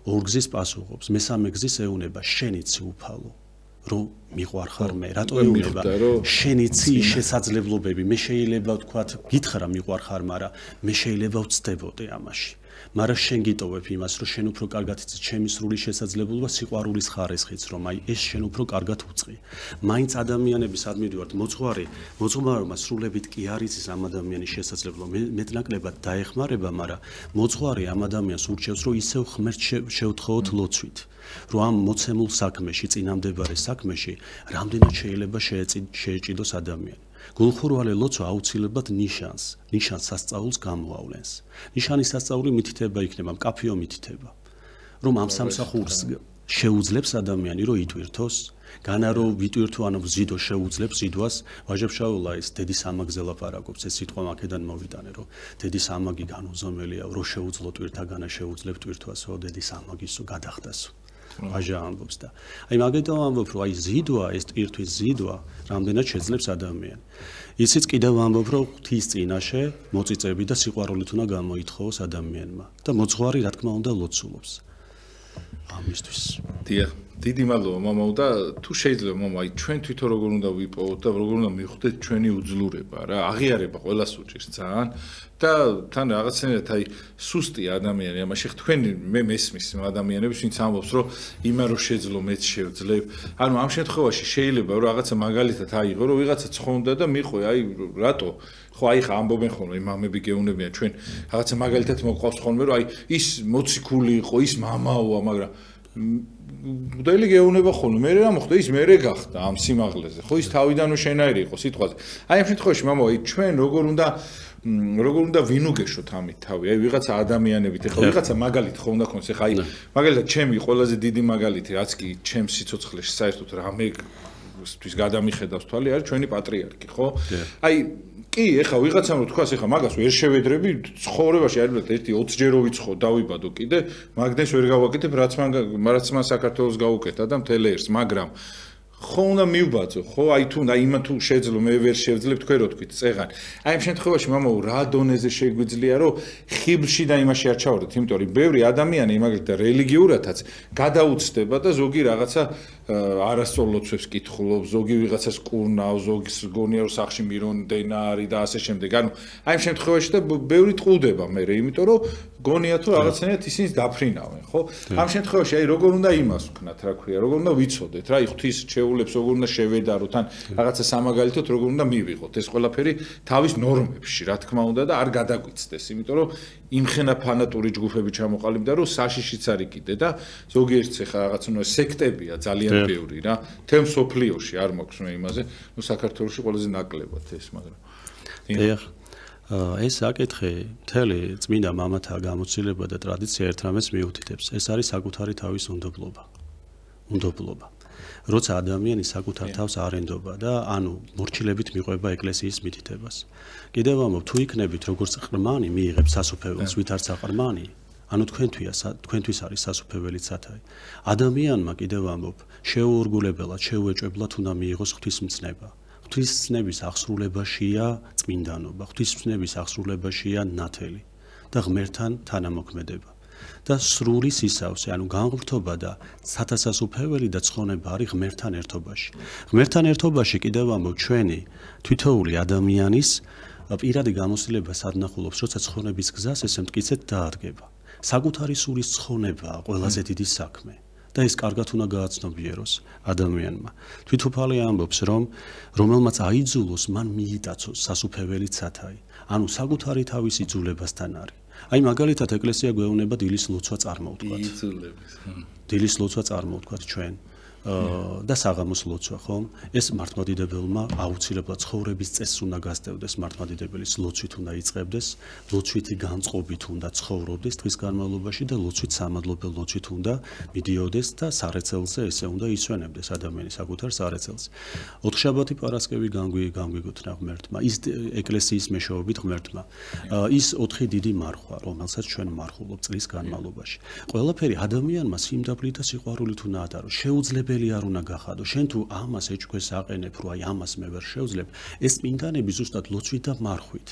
ორგზის პასუხობს, მესამე გზის ეუნება, შენიც უფალო. რომ მიყვარ ხარ მე, რატო ეუნება? შენიცი შესაძლებლობები, მე შეიძლება ვთქვა, გითხრა მიყვარ ხარ, მაგრამ მე შეიძლება ვწდებოდე ამაში. მაგრამ შენ გიტოვებ იმას, რომ შენ უფრო კარგად იცი ჩემი სრული შესაძლებლობა სიყვარულის ხარისხიც, რომ აი ეს შენ უფრო კარგად უწყი. მაინც ადამიანები სადმიდივართ მოძღვარი, მოძღვარმა სრულებით კი არის ის ამ ადამიანის შესაძლებლობა. მეტნაკლებად დაეხმარება, მაგრამ მოძღვარი ამ ადამიანს ურჩევს, რომ ისევ ხმერთ შევთხოვოთ ლოცვით. რომ ამ მოცემულ საქმეში, წინამდებარე საქმეში, რამდენად შეიძლება შეეჭიდოს ადამიანი. გულხურვალე ლოცვა აუცილებლად ნიშანს, ნიშანს სასწაულს გამოავლენს. ნიშანის სასწაული მითითება იქნება, მკაფიო მითითება. რომ ამ სამსახურს შეუძლებს ადამიანი რომ იტვირთოს, განა რომ ვიტვირთო ანუ ზიდო შეუძლებს ზიდვას, ვაჟებშაულა ეს დედის ამაგზე ლაპარაკობს, ეს სიტყვა მაქედან მოვიტანე, რომ დედის ამაგი განუზომელია, რომ შეუძლო ტვირთა განა შეუძლებ ტვირთვასო, დედის ამაგისო გადახდასო. ვაჟა ამბობს და. აი მაგეთო ამბობ რომ აი ზიდვა ეს ტირთვის ზიდვა რამდენად შეძლებს ადამიანი ისიც კიდევ ამბობ რომ ღვთის წინაშე მოწიწები და სიყვარული თუნა გამოითხოვოს ადამიანმა და მოძღვარი რა თქმა უნდა ლოცულობს ამისთვის. დიახ დიდი მადლობა მამაო და თუ შეიძლება მამა აი ჩვენ თვითონ როგორ უნდა ვიპოვოთ და როგორ უნდა მივხვდეთ ჩვენი უძლურება რა აღიარება ყოველას უჭირს ძალიან და თან რაღაცნაირად აი სუსტი ადამიანი ამაში თქვენ მე მესმის ადამიანებს ვინც ამბობს რომ იმან რო შეძლო მეც შევძლებ. ანუ ამ შემთხვევაში შეიძლება რომ რაღაცა მაგალითად აიღო რომ ვიღაცა ცხონდა და მიყვე აი რატო? ხო აი ხა ამბობენ ხოლმე მამები გეუნებიან ჩვენ რაღაცა მაგალითად მოყავს ხოლმე რომ აი ის მოციქული იყო ის მამაოა მაგრამ მოდელი გეუნება ხოლმე მე რა მოხდა? ის მერე გახდა ამ სიმაღლეზე ხო? ის თავიდანო შენაირი იყო სიტყვაზე. აი ამ შემთხვევაში მამა აი ჩვენ როგორ უნდა როგორ უნდა ვინუგეშოთ ამით თავი? აი ვიღაცა ადამიანებით ეხლა ვიღაცა მაგალითი ხო უნდა ქონდეს? ეხლა აი მაგალითად ჩემი ყველაზე დიდი მაგალითი რაც კი ჩემ სიცოცხლეში საერთოდ რამე თვის გადამიხედავს თვალი არის ჩვენი პატრიარქი ხო? აი კი, ეხა ვიღაცამ რო თქვას, ეხა მაგას ვერ შევედრები, ცხოვრებაში არის ერთი 20 ჯერო ვიცხო, დავიბადო კიდე, მაგდენს ვერ გავაკეთებ, რაც მან რაც მან საქართველოს გაუკეთა და მთელ ერს, მაგრამ ხო უნდა მივბაძო, ხო, აი თუ და იმან თუ შეძლო, მე ვერ შევძლებ თქვენ რო თქვით, წეღან. აი ამ შემთხვევაში მამაო რა დონეზე შეგვიძლია, რომ ხიბლში და იმაში არ ჩავარდეთ, იმიტომ რომ ბევრი ადამიანი მაგალითად რელიგიურათაც გადაუცდება და ზოგი რაღაცა არასწორლოცვებს კითხულობს, ზოგი ვიღაცას კურნავს, ზოგის გონია რომ სახში მირონდენა არის და ასე შემდეგ. ანუ აი ამ შემთხვევაში და ბევრი ტყუდება მე, იმიტომ რომ გონია თუ რაღაცნაირად ისინი დაფრინავენ, ხო? ამ შემთხვევაში აი როგორ უნდა იმას ვქნათ, რა ქვია, როგორ უნდა ვიცოდეთ, რა, ღვთის შეულებს როგორ უნდა შევედაროთ, ან რაღაცა სამაგალითოდ როგორ უნდა მივიღოთ. ეს ყველაფერი თავის ნორმებში, რა თქმა უნდა და არ გადაგვიცდეს, იმიტომ რომ იმხენა ფანატური ჯგუფები ჩამოყალიბდა, რომ საშიშიც არის კიდე და ზოგიერთი ხა რაღაც ნუ სექტებია ძალიან ბევრი რა. თემ სოფლიოში არ მაქვს მე იმაზე, ნუ საქართველოსში ყველაზე ნაკლებად ეს, მაგრამ. დიახ. ეს საკითხი მთელი წმინდა მამათა გამოცდილება და ტრადიცია ერთ რამეს მიუთითებს. ეს არის საკუთარი თავის უნდობლობა. უნდობლობა. როცა ადამიანი საკუთარ თავს არ ენდობა და ანუ მორჩილებით მიყვება ეკლესიის მითითებას. კიდევ ამობ, თუ იქნებით როგორც ყრმანი მიიღებს სასופელს, ვით არც აყრმანი, ანუ თქვენთვია თქვენთვის არის სასופეველი ცათაი. ადამიანმა კიდევ ამობ, შეუურგულებელად, შეუეჭვებლად უნდა მიიღოს ღვთისმცნება. ღვთისმსნევის აღსრულებაშია წმინდანობა, ღვთისმსნევის აღსრულებაშია ნათელი და ღმერთთან თანამოქმედება. და სრული სისავსე, ანუ განღვთობა და სათასასუფეველი და ცხონება არის ღმერთთან ერთობაში. ღმერთთან ერთობაში კიდევ ამბობ ჩვენი თითოეული ადამიანის პირადი გამოცდილება სადნახულობს, როცა ცხონების გზას ესე მткиცეთ დაადგება. საკუთარი სულის ცხონებაა ყველაზე დიდი საქმე. და ეს კარგად უნდა გააცნობიეროს ადამიანმა. თვითოფალი ამბობს, რომ რომელმაც აიძულოს, მან მიიტაცოს სასუფეველი ცათაი. ანუ საკუთარი თავის იძულებასთან არის. აი მაგალითად ეკლესია გვეუბნება დილის ლოცვა წარმოვთქვათ. იძულების. დილის ლოცვა წარმოვთქვათ ჩვენ. და საღამოს ლოცვა, ხო? ეს მართლმადიდებელმა აუცილებლად ცხოვრების წესს უნდა გასდევდეს, მართლმადიდებელის ლოცვით უნდა იწყებდეს, ლოცვითი განწყობით უნდა ცხოვრობდეს დღის განმავლობაში და ლოცვით სამადლობელ ლოცვით უნდა მიდიოდეს და სარეცელზე ესე უნდა ისვენებდეს ადამიანის საკუთარ სარეცელს. ოთხშაბათი პარასკევი განგვი განგვიგოთნა ღმერთმა, ის ეკლესიის მეშვეობით ღმერთმა. ის ოთხი დიდი მარხვა, რომელსაც ჩვენ მარხულობ წლის განმავლობაში. ყველაფერი ადამიანმა სიმდაბლით და სიყვარულით უნდა ატარო. შეუძლებელი შეუძლებელი არ უნდა გახადო. შენ თუ ამას ეჭქვეს აყენებ, რომ აი ამას მე ვერ შევძლებ, ეს წმინდანები ზუსტად ლოცვით და მარხვით.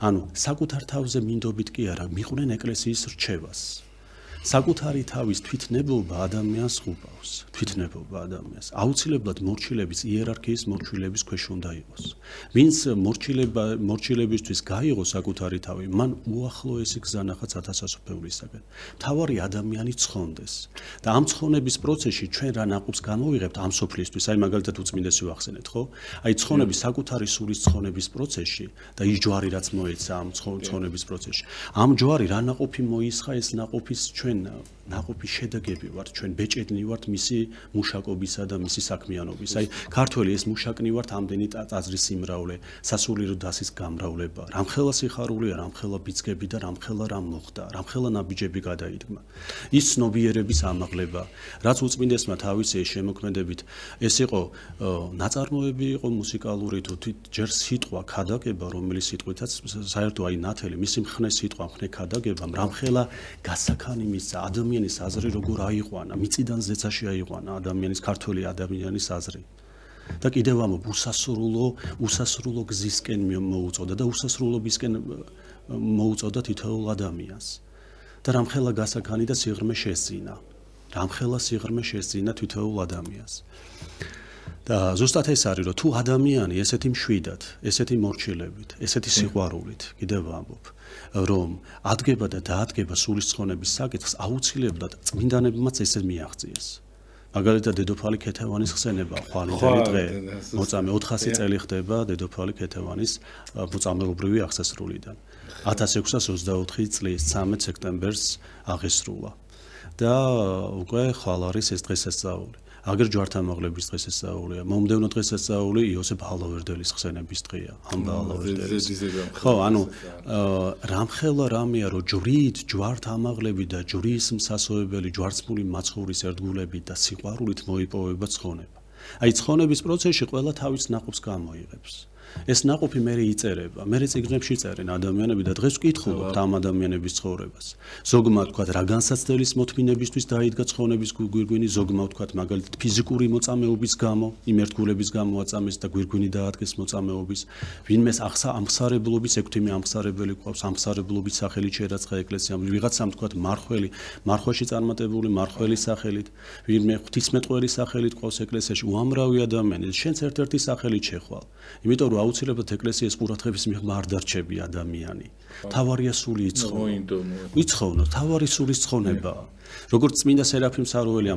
ანუ საკუთარ თავზე მინდობით კი არა, მიყვნენ ეკლესიის რჩევას. საკუთარი თავის თვითნებობა ადამიანს ხუბავს თვითნებობა ადამიანს. აუცილებლად მორჩილების იერარქიის მორჩილების ქვეშ უნდა იყოს. ვინც მორჩილება მორჩილებისთვის გაიღო საკუთარი თავი მან უახლოესი გზანახა ცათასასופეულისაგან თავარი ადამიანი ცხონდეს. და ამ ცხონების პროცესში ჩვენ რა ნაყოფს გამოვიღებთ ამ სოფლისთვის? აი მაგალითად უწმინდესი ვახსენეთ ხო? აი ცხონების საკუთარი სულის ცხონების პროცესში და ის ჯვარი რაც მოეცა ამ ცხონების პროცესში. ამ ჯვარი რა ნაყოფი მოისხა ეს ნაყოფის ჩვენ ჩვენ ნაყოფი შედეგები ვართ, ჩვენ ბეჭედნი ვართ მისი მუშაკობისა და მისი საქმიანობის. აი, ქართველი ეს მუშაკნი ვართ ამდენი ტაძრის სიმრავლე, სასულიერო დასის გამრავლება. რამხელა სიხარულია, რამხელა ბიძგები და რამხელა რამ მოხდა, რამხელა ნაბიჯები გადაიდგმა. ის ცნობიერების ამაღლება, რაც უწმინდესმა თავისი შემოქმედებით ეს იყო ნაწარმოები იყო მუსიკალური თუ ჯერ სიტყვა ქადაგება, რომელიც სიტყვითაც საერთო აი ნათელი, მისი მხნე სიტყვა, მხნე ქადაგება, რამხელა გასაქანი მისცა ადამიანის აზრი როგორ აიყვანა მიწიდან ზეცაში აიყვანა ადამიანის ქართული ადამიანის აზრი. და კიდევ ამ უსასრულო უსასრულო გზისკენ მოუწოდა და უსასრულობისკენ მოუწოდა თითოეულ ადამიანს. და რამხელა გასაქანი და სიღრმე შესძინა. რამხელა სიღრმე შესძინა თითოეულ ადამიანს და ზუსტად ეს არის რომ თუ ადამიანი ესეთი მშვიდად ესეთი მორჩილებით ესეთი სიყვარულით კიდევ ამბობ რომ ადგება და დაადგება სულისწყონების საკითხს აუცილებლად წმინდანებმაც ესე მიაღწიეს. მაგალითად დედოფალი ქეთევანის ხსენება ხვალინდელი დღე მოწამე 400 წელი ხდება დედოფალი ქეთევანის მოწამეობრივი აღსასრულიდან. 1624 წლის 13 სექტემბერს აღესრულა. და უკვე ხვალ არის ეს დღესასწაული აგერ ჯვართამაღლების დღეს ესაულია. მომდევნო დღეს ესაული იოსებ ჰალოვერდელის ხსენების დღეა. ამ ჰალოვერდელის. ხო, ანუ რამხელა რამეა რომ ჯვრით ჯვართამაღლები და ჯვრის მსასოებელი ჯვარცმული მაცხოვრის ერთგულები და სიყვარულით მოიპოვება ცხონება. აი ცხონების პროცესში ყველა თავის ნაყოფს გამოიღებს. ეს ნაყოფი მე იწერება. მე ციგნებში წერენ ადამიანები და დღეს ვკითხულობთ ამ ადამიანების ცხოვრებას. ზოგმა თქვა რა განსაცდელის მოთმინებისთვის დაიდგა ცხონების გვირგვინი, ზოგმა თქვა მაგალითად ფიზიკური მოწამეობის გამო, იმერთგულების გამო აწამეს და გვირგვინი დაადგეს მოწამეობის. ვინმეს ახსა ამხსარებლობის ექვთიმე ამხსარებელი ყავს, ამხსარებლობის სახელით შერაცხა ეკლესიამ. ვიღაცამ თქვა მარხველი, მარხვაში წარმატებული მარხველის სახელით, ვინმე ღვთისმეტყველის სახელით ყავს ეკლესიაში უამრავი ადამიანი. შენც ერთ-ერთი სახელით შეხვალ. იმიტომ რომ აუცილებლად ეკლესიის ყურადღების მიღმა არ დარჩები ადამიანი. თავარია სული იცხოვნო. იცხოვნო, თავარი სულის ცხონება. როგორც წმინდა სერაფიმ საროველი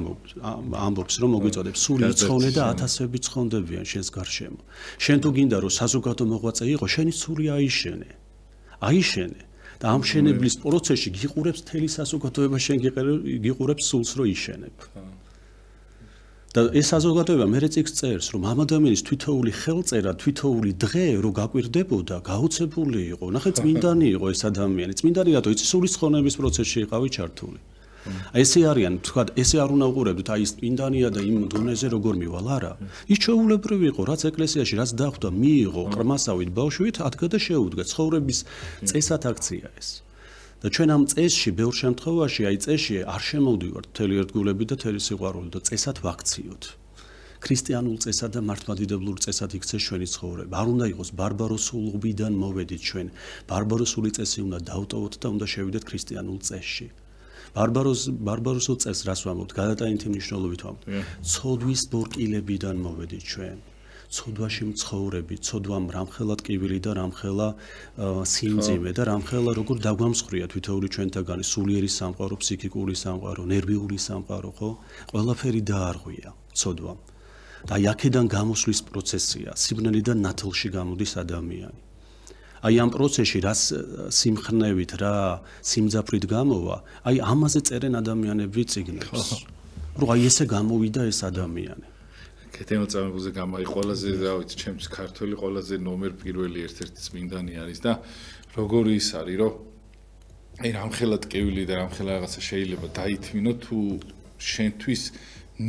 ამბობს, რომ მოგვიწოდებს სული იცხოვნე და ათასები ცხონდებიან შენს გარშემო. შენ თუ გინდა რომ საზოგადო მოღვაწე იყო, შენი სული აიშენე. აიშენე. და ამ შენებლის პროცესში გიყურებს თელი საზოგადოება შენ გიყურებს სულს რო იშენებ. და ეს საზოგადოება მე რეციქს წერს რომ ამ ადამიანის თვითოული ხელწერა თვითოული დღე რო გაკვირდებოდა გაუცებული იყო. ნახე წმინდანი იყო ეს ადამიანი. წმინდანი რატო? იცი სული ცხონების პროცესში იყავი ჩართული. ესე არიან თქვა ესე არ უნდა უყურებდეთ აი წმინდანია და იმ დონეზე როგორ მივალ არა ის ჩეულებრივი იყო რაც ეკლესიაში რაც დახვდა მიიღო ყრმასავით ბავშვით ადგა და შეუდგა. ცხოვრების წესად აქცია ეს და ჩვენ ამ წესში ბევრ შემთხვევაში აი წესში არ შემოვდივართ მთელი ერთგულები და მთელი სიყვარული და წესად ვაქციოთ. ქრისტიანულ წესად და მართლმადიდებლურ წესად იქცეს ჩვენი ცხოვრება. არ უნდა იყოს ბარბაროსულობიდან მოვედით ჩვენ. ბარბაროსული წესი უნდა დავტოვოთ და უნდა შევიდეთ ქრისტიანულ წესში. ბარბაროს ბარბაროსულ წესს რას ვამბობთ? გადატანითი მნიშვნელობით ვამბობთ. ცოდვის ბორკილებიდან მოვედით ჩვენ ცოდვაში მცხოვრები, ცოდვამ რამხელა ტკივილი და რამხელა სიმძიმე და რამხელა როგორ დაგვამსხვრია თვითეული ჩვენთაგანი სულიერი სამყარო, ფსიქიკური სამყარო, ნერვიული სამყარო, ხო? ყველაფერი დაარღვია ცოდვამ. და აქედან გამოსვლის პროცესია, სიბნელიდან ნათელში გამოდის ადამიანი. აი ამ პროცესში რა სიმხნევით რა სიმძაფრით გამოვა, აი ამაზე წერენ ადამიანები ციგნებს. რომ აი ესე გამოვიდა ეს ადამიანი. კეთილ წამებულზე გამაი ყველაზე რა ვიცი ჩემს ქართველი ყველაზე ნომერ პირველი ერთ-ერთი წმინდანი არის და როგორი ის არის რომ აი რამხელა ტკივილი და რამხელა რაღაცა შეიძლება დაითმინო თუ შენთვის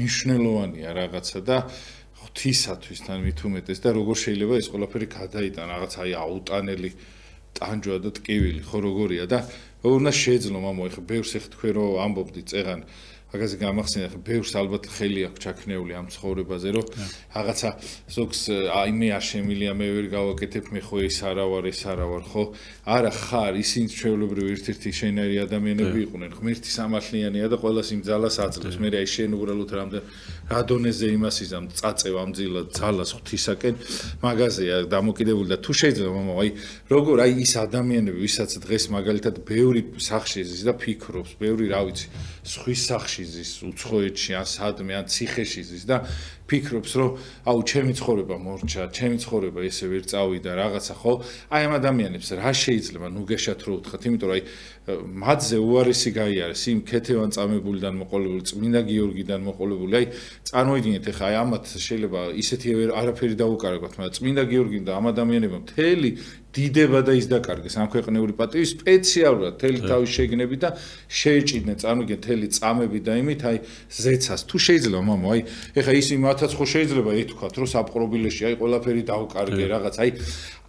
ნიშნელოვანია რაღაცა და ღვთისათვის თან მით უმეტეს და როგორ შეიძლება ეს ყველაფერი გადაიტან რაღაცა აი აუტანელი ტანჯვა და ტკივილი ხო როგორია და უნდა შეძლო მამო ეხა ბევრს ეხ თქვენ რომ ამბობდი წეღან მაგაზე გამახსენე ხა ბევრს ალბათ ხელი აქვს ჩაქნეული ამ ცხოვრებაზე რომ რაღაცა ზოგს აი მე არ შემილია მე ვერ გავაკეთებ მე ხო ეს არა ვარ ეს არა ვარ ხო? არა ხარ ისინი ჩვეულებრივი ერთ-ერთი შენერი ადამიანები იყვნენ ღმერთი სამართლიანია და ყოველას იმ ძალას აძლევს. მე აი შენ უბრალოდ რამდენ რა დონეზე იმას იზამ წაწევ ამ ძალას ღვთისაკენ. მაგაზეა დამოკიდებული და თუ შეიძლება მამა აი როგორ აი ის ადამიანები ვისაც დღეს მაგალითად ბევრი სახში ზის და ფიქრობს ბევრი რა ვიცი სხვის სახში ზის უცხოეთში ან სადმე ან ციხეში ზის და ფიქრობს რომ აუ ჩემი ცხოვრება მორჩა, ჩემი ცხოვრება ესე ვერ წავიდა რაღაცა ხო? აი ამ ადამიანებს რა შეიძლება ნუგეშათ რო უთხრათ, იმიტომ რომ აი მათზე უარესი გაიარეს იმ ქეთევან წამებულიდან მოყოლებული, წმინდა გიორგიდან მოყოლებული. აი წარმოიდგინეთ ახლა აი ამათ შეიძლება ისეთი არაფერი დაუკარგოთ, მაგრამ წმინდა გიორგიმ და ამ ადამიანებმა მთელი დიდება და ის დაკარგეს ამ ქვეყნიური პატივი სპეციალურად თელი თავის შეგნები და შეეჭიდნენ წარმოიდგინე თელი წამები და იმით აი ზეცას თუ შეიძლება მამო აი ეხა ის იმათაც ხო შეიძლება ეთქვათ რომ საპყრობილეში აი ყველაფერი დაუკარგე რაღაც აი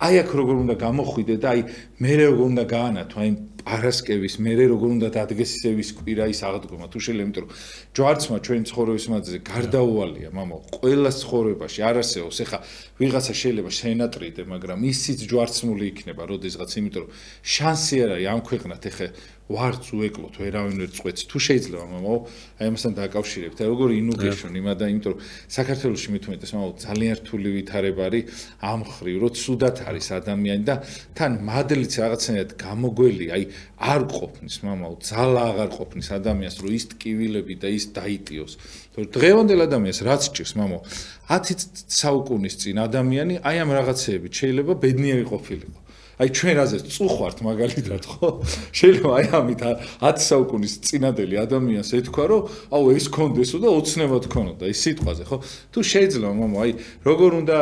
აი აქ როგორ უნდა გამოხვიდე და აი მე როგორ უნდა გაანათო აი პარასკევის მერე როგორ უნდა დადგეს ისევის კვირა ის აღდგომა. თუ შეიძლება იმიტომ რომ ჯვარცმა ჩვენ ცხოვრების მანძილზე გარდაუვალია მამა ყველა ცხოვრებაში არ არსებობს ეხა ვიღაცა შეიძლება შენატრიდე მაგრამ ისიც ჯვარცმული იქნება როდესღაც იმიტომ რომ შანსი არ არის ამ ქვეყნად ეხა ვარც უეკლოთ ვერავინ ვერ წვეთს თუ შეიძლება მამაო აი ამასთან დაკავშირებთ აი როგორ ინუგეშონ იმა და იმიტომ რომ საქართველოსში მithumetes მამაო ძალიან რთული ვითარება არის ამ ხრივ რომ ცუდად არის ადამიანი და თან მადლიც რაღაცნაირად გამოგველი აი არ ყოფნის მამაო ძალა აღარ ყოფნის ადამიანს რომ ის ტკივილები და ის დაიტიოს. თორე დღევანდელ ადამიანს რაც ჭირს მამაო 10 საუკუნის წინ ადამიანი აი ამ რაღაცეებით შეიძლება ბედნიერი ყოფილიყო აი ჩვენ რაზე წუხვართ მაგალითად ხო? შეიძლება აი ამით 10 საუკუნის წინადელი ადამიანს ეთქვა რომ აუ ეს კონდესო და ოცნება თქონოდა ის სიტყვაზე ხო? თუ შეიძლება მამა აი როგორ უნდა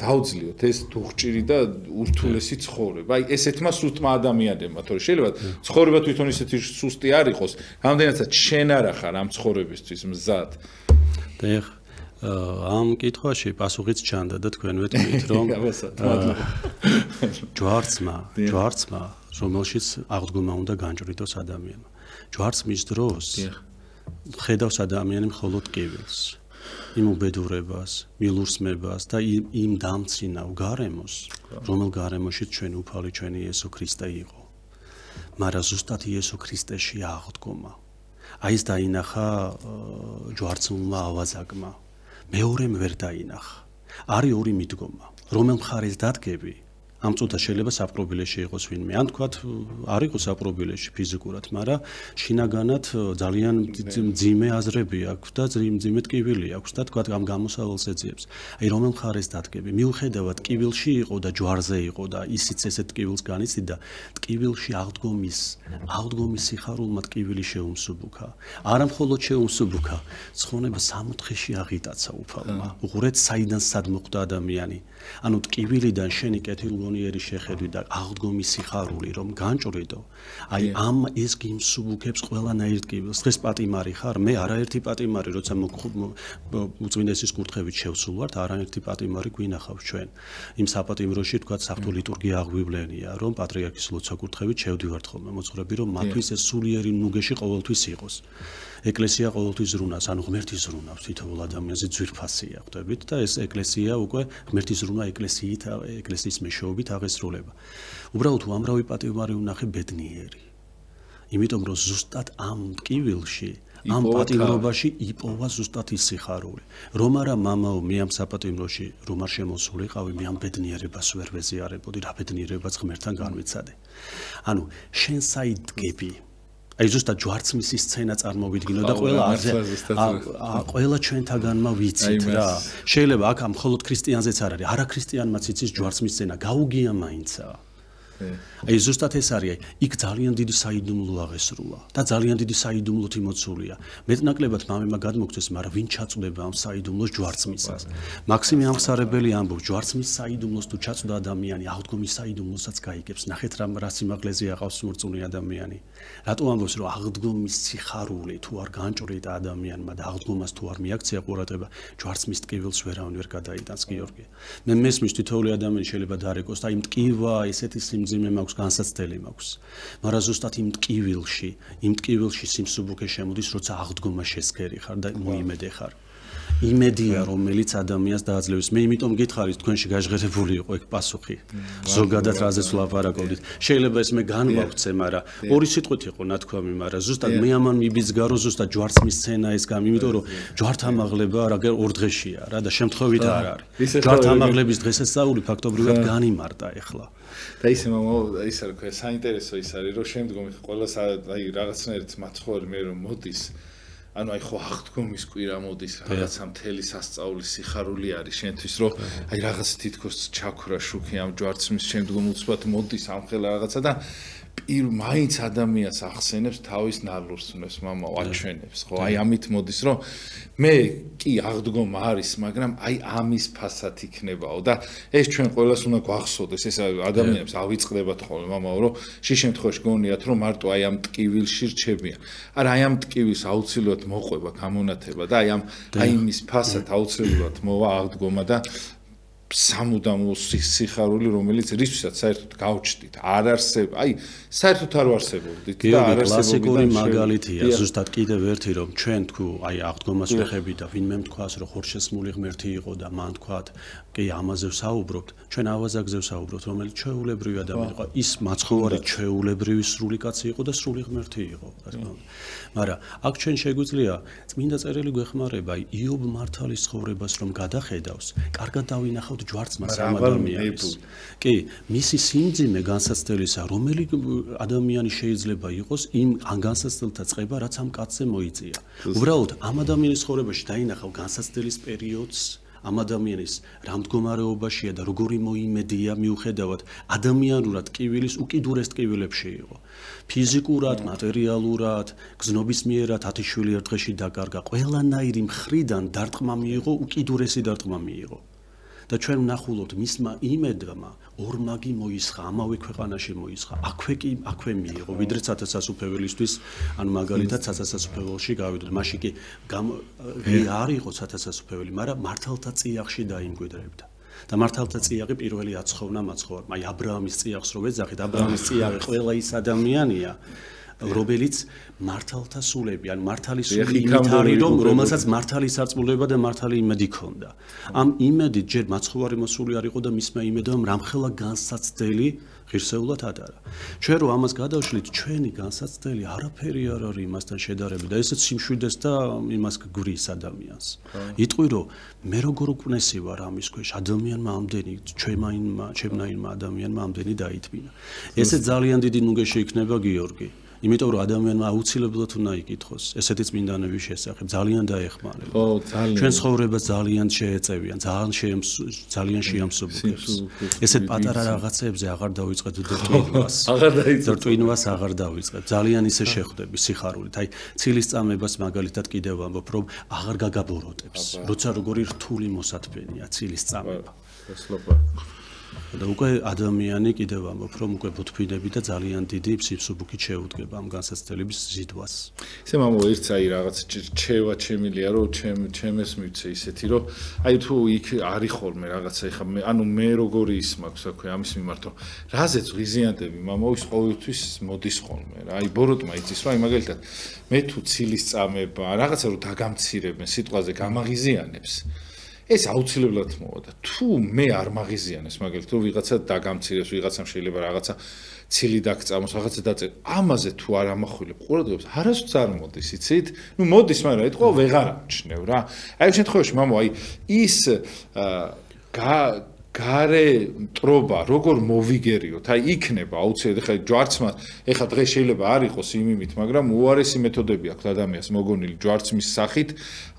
დაუძლიოთ ეს დუღჭირი და ურთულესი ცხოვრება? აი ესეთმა სუსტმა ადამიანებმა თორე. შეიძლება ცხოვრება თვითონ ისეთი სუსტი არ იყოს. რამდენადაც შენ არა ხარ ამ ცხოვრებისთვის მზად. და ეხ ამ კითხვაში პასუხიც ჩანდა და თქვენვე თქვით რომ [LAUGHS] ჯვარცმა ჯვარცმა რომელშიც აღდგომა უნდა განჭრიდოს ადამიანმა ჯვარცმის დროს ხედავს ადამიანი მხოლოდ კივილს იმ უბედურებას მილურსმებას და იმ დამცინავ გარემოს რომელ გარემოში ჩვენ უფალი ჩვენი იესო ქრისტე იყო. მაგრამ ზუსტად იესო ქრისტეში აღდგომა. აი ეს დაინახა ჯვარცმულმა ავაზაკმა მეორემ ვერ დაინახა. არის ორი მიდგომა. რომელ მხარეს დადგები? ამ წუთა შეიძლება საპრობილეში იყოს ვინმე. ან თქვათ, არ იყოს საპრობილეში ფიზიკურად, მაგრამ შინაგანად ძალიან ძიმე აზრები აქვს და ძიმე ტკივილი აქვს და თქვათ ამ გამოსავალს ეძიებს. აი რომელ მხარეს დადგები? მიუხედავად ტკივილში იყო და ჯვარზე იყო და ისიც ესეთ ტკივილს განიცდი და ტკივილში აღდგომის, აღდგომის სიხარულმა ტკივილი შეუმსუბუქა. არა მხოლოდ შეუმსუბუქა, ცხონება სამოთხეში აღიტაცა უფალმა. უღურეთ საიდან სად მოხვდა ადამიანი? ანუ ტკივილიდან შენი კეთილგონიერი შეხედვი და აღდგომის სიხარული რომ განჭრიდო აი ამ ეს გიმსუბუქებს ყველანაირ ტკივილს. დღეს პატიმარი ხარ მე არაერთი პატიმარი როცა უწმინდესის კურთხევით შევსულ ვართ არაერთი პატიმარი გვინახავს ჩვენ. იმ საპატიმროში თქვა საფრთხე ლიტურგია აღვივლენია რომ პატრიარქის ლოცვა კურთხევით შევდივართ ხოლმე. მოძღვრები რომ მათთვის ეს სულიერი ნუგეში ყოველთვის იყოს ეკლესია ყოველთვის ზრუნავს, ანუ ღმერთის ზრუნავს თითოეულ ადამიანზე ძვირფასია, ხვდებით და ეს ეკლესია უკვე ღმერთის ზრუნა ეკლესიით, ეკლესიის მეშვეობით აღესრულება. უბრალოდ უამრავი პატიმარი უნახე ბედნიერი. იმიტომ რომ ზუსტად ამ კივილში ამ პატიმრობაში იპოვა ზუსტად ის სიხარული რომ არა მამაო მე ამ საპატიმროში რომ არ შემოსულიყავი მე ამ ბედნიერებას ვერ ვეზიარებოდი რა ბედნიერებას ღმერთთან განვიცადე ანუ შენ საიდგები აი ზუსტად ჯვარცმისის სცენა წარმოვიდგინო და ყველა აზე ყველა ჩვენთაგანმა ვიცით რა შეიძლება აქ ამ მხოლოდ ქრისტიანზეც არ არის არა ქრისტიანმაც იცის ჯვარცმის სცენა გაუგია მაინცა აი ზუსტად ეს არის, იქ ძალიან დიდი საიდუმლო აღესრულა და ძალიან დიდი საიდუმლოთ იმოცულია. მეტნაკლებად მამემა გადმოგწეს, მაგრამ ვინ ჩაწვდება ამ საიდუმლოს ჯვარცმისას? მაქსიმე ამხსარებელი ამბობს, ჯვარცმის საიდუმლოს თუ ჩაწვდა ადამიანი, აღდგომის საიდუმლოსაც გაიგებს. ნახეთ რა რა სიმაღლეზე აყავს მორწმუნე ადამიანი. რატო ამბობს, რომ აღდგომის სიხარული თუ არ განჭრიდა ადამიანმა და აღდგომას თუ არ მიაქცია ყურადღება, ჯვარცმის ტკივილს ვერავინ ვერ გადაიტანს გიორგი. მე მესმის თითოეული ადამიანი შეიძლება დაარეკოს და იმ ტკივა ესეთი სიმ სიმძიმე მაქვს, განსაცდელი მაქვს. მაგრამ ზუსტად იმ ტკივილში, იმ ტკივილში სიმსუბუქე შემოდის, როცა აღდგომა შესქერი ხარ და მოიმედე ხარ. იმედია, რომელიც ადამიანს დააძლევს. მე იმიტომ გითხარით, თქვენში გაჟღერებული იყო ეგ პასუხი. ზოგადად რაზეც ვლაპარაკობდით. შეიძლება ეს მე განვავცე, მაგრამ ორი სიტყვით იყო ნათქვამი, მაგრამ ზუსტად მე ამან მიბიძგარო ზუსტად ჯვარცმის სცენა ეს გამ, იმიტომ რომ ჯვართამაღლება რა ორ დღეშია რა და შემთხვევით არ არის. ჯვართამაღლების დღესასწაული ფაქტობრივად განიმარტა ეხლა. და ისე მამა ის არის ხო საინტერესო ის არის რომ შემდგომ ყველა აი რაღაცნაირად მაცხოვრი მე რომ მოდის ანუ აი ხო აღდგომის კვირა მოდის რაღაცა მთელი სასწაული სიხარული არის შენთვის რომ აი რაღაც თითქოს ჩაქრა შუქი ამ ჯვარცმის შემდგომ უცბად მოდის ამ ხელა რაღაცა და პირ მაინც ადამიანს ახსენებს თავის ნალურსმებს, мама, აჩვენებს, ხო? აი ამით მოდის, რომ მე კი აღდგომ არის, მაგრამ აი ამის ფასად იქნებაო და ეს ჩვენ ყოველას უნდა გვახსოვდეს, ეს ადამიანებს ავიწყდებათ ხოლმე, мамаო, რომ შე შემთხვევაში გონიათ, რომ მარტო აი ამ ტკივილში რჩებიან. არა, აი ამ ტკივილს აუცილებლად მოყვება, გამონათება და აი ამ აი იმის ფასად აუცილებლად მოვა აღდგომა და სამუდამო სიხარული რომელიც რისთვისაც საერთოდ გავჩდით. არ არსებ აი საერთოდ არ ვარსებობდით და არ არსებობდით კლასიკური მაგალითია. ზუსტად კიდევ ერთი რომ ჩვენ თქვ აი აღდგომას ვეხები და ვინმე თქვას რომ ხორშესმული ღმერთი იყო და მან თქვათ კი ამაზე ვსაუბრობთ ჩვენ ავაზაგზე ვსაუბრობთ რომელიც ჩვეულებრივი ადამიანი იყო. ის მაცხოვარი ჩვეულებრივი სრული კაცი იყო და სრული ღმერთი იყო მაგრამ აქ ჩვენ შეგვიძლია წმინდა წერილი გვეხმარება იობ მართალის ცხოვრებას რომ გადახედავს კარგად დავინახავთ ჯვარცმას ამ ადამიანს. კი, მისი სიმძიმე განსაცდელისა, რომელი ადამიანი შეიძლება იყოს იმ ან განსაცდელთა წება, რაც ამ კაცზე მოიწია. უბრალოდ ამ ადამიანის ხორებაში დაინახავ განსაცდელის პერიოდს ამ ადამიანის რამდგომარეობაშია და როგორი მოიმედია მიუხედავად ადამიანურად ტკივილის უკიდურეს ტკივილებში იყო. ფიზიკურად, მატერიალურად, გზნობის მიერად ათიშვილი ერთ დღეში დაკარგა. ყველანაირი მხრიდან დარტყმა მიიღო, უკიდურესი დარტყმა მიიღო. და ჩვენ ვნახულობთ მისმა იმედრმა ორმაგი მოისხა, ამავე ქვეყანაში მოისხა. აქვე კი აქვე მიიღო, ვიდრე სათასასუფეველისთვის, ანუ მაგალითად სათასასუფეველში გავიდოდ. მაშინ კი არ იყო სათასასუფეველი, მაგრამ მართალთა წიაღში დაიმკვიდრებდა. და მართალთა წიაღი პირველი აცხოვნა მაცხოვარმა. აი აბრაამის წიაღს რო ვეძახით, აბრაამის წიაღი ყველა ის ადამიანია, რომელიც მართალთა სულები, ან მართალის სული იმით არის, რომ რომელსაც მართალის სარწმუნოება და მართალი იმედი ქონდა. ამ იმედით ჯერ მაცხოვარი მოსული არ იყო და მისმა იმედამ რამხელა განსაცდელი ღირსეულად ატარა. ჩვენ რო ამას გადავშლით, ჩვენი განსაცდელი არაფერი არ არის იმასთან შედარებით და ესეც სიმშვიდეს და იმას გვრის ადამიანს. იტყვი რომ მე როგორ უკნესი ვარ ამის ქვეშ ადამიანმა ამდენი ჩვენაინმა, ჩემნაინმა ადამიანმა ამდენი დაითმინა. ესე ძალიან დიდი ნუგეში იქნება გიორგი. იმიტომ რომ ადამიანმა აუცილებლად უნდა იკითხოს ესეთი წმინდანების შესახებ ძალიან დაეხმარება. ხო, ძალიან. ჩვენ ცხოვრება ძალიან შეეწევიან, ძალიან შეემს ძალიან შეამსუბუქებს. ესეთ პატარა რაღაცებზე აღარ დავიწყეთ დეტყვინვას. აღარ დაიწყეთ. დეტყვინვას აღარ დავიწყეთ. ძალიან ისე შეხვდები სიხარულით. აი, ცილის წამებას მაგალითად კიდევ ამბობ, რომ აღარ გაგაბოროტებს. როცა როგორი რთული მოსათბენია ცილის წამება. ესლობა. და უკვე ადამიანი კიდევ ამბობ რომ უკვე ბუთფინები და ძალიან დიდი ფსიფსუბუქი შეუდგება ამ განსაცდელების ზიდვას. ესე მამო ერთს აი რაღაც ჩევა ჩემილია რომ ჩემ ჩემეს მივცე ისეთი რომ აი თუ იქ არის ხოლმე რაღაცა ეხა მე ანუ მე როგორი ის მაქვს აქვე ამის მიმართ რომ რაზეც ღიზიანტები მამო ის ყოველთვის მოდის ხოლმე რა. აი ბოროტმა იცის რომ აი მაგალითად მე თუ ცილის წამება რაღაცა რომ დაგამცირებენ სიტყვაზე გამაღიზიანებს ეს აუცილებლად მოვა და თუ მე არ მაღიზიანეს მაგალითად თუ ვიღაცა დაგამცირებს ვიღაცამ შეიძლება რაღაცა ცილი დაგწამოს რაღაცა დაწერ ამაზე თუ არ ამახვილებ ყურადღებას არასდროს არ მოდის იცით? ნუ მოდის მაგრამ ეთქო ვეღარ ამჩნევ რა. აი ამ შემთხვევაში მამო აი ის აა გარე მტრობა როგორ მოვიგერიოთ? აი იქნება აუცილებლად ხა ჯვარცმა ეხა დღეს შეიძლება არ იყოს იმიმით, მაგრამ უარესი მეთოდები აქვს ადამიანს მოგონილი ჯვარცმის სახით,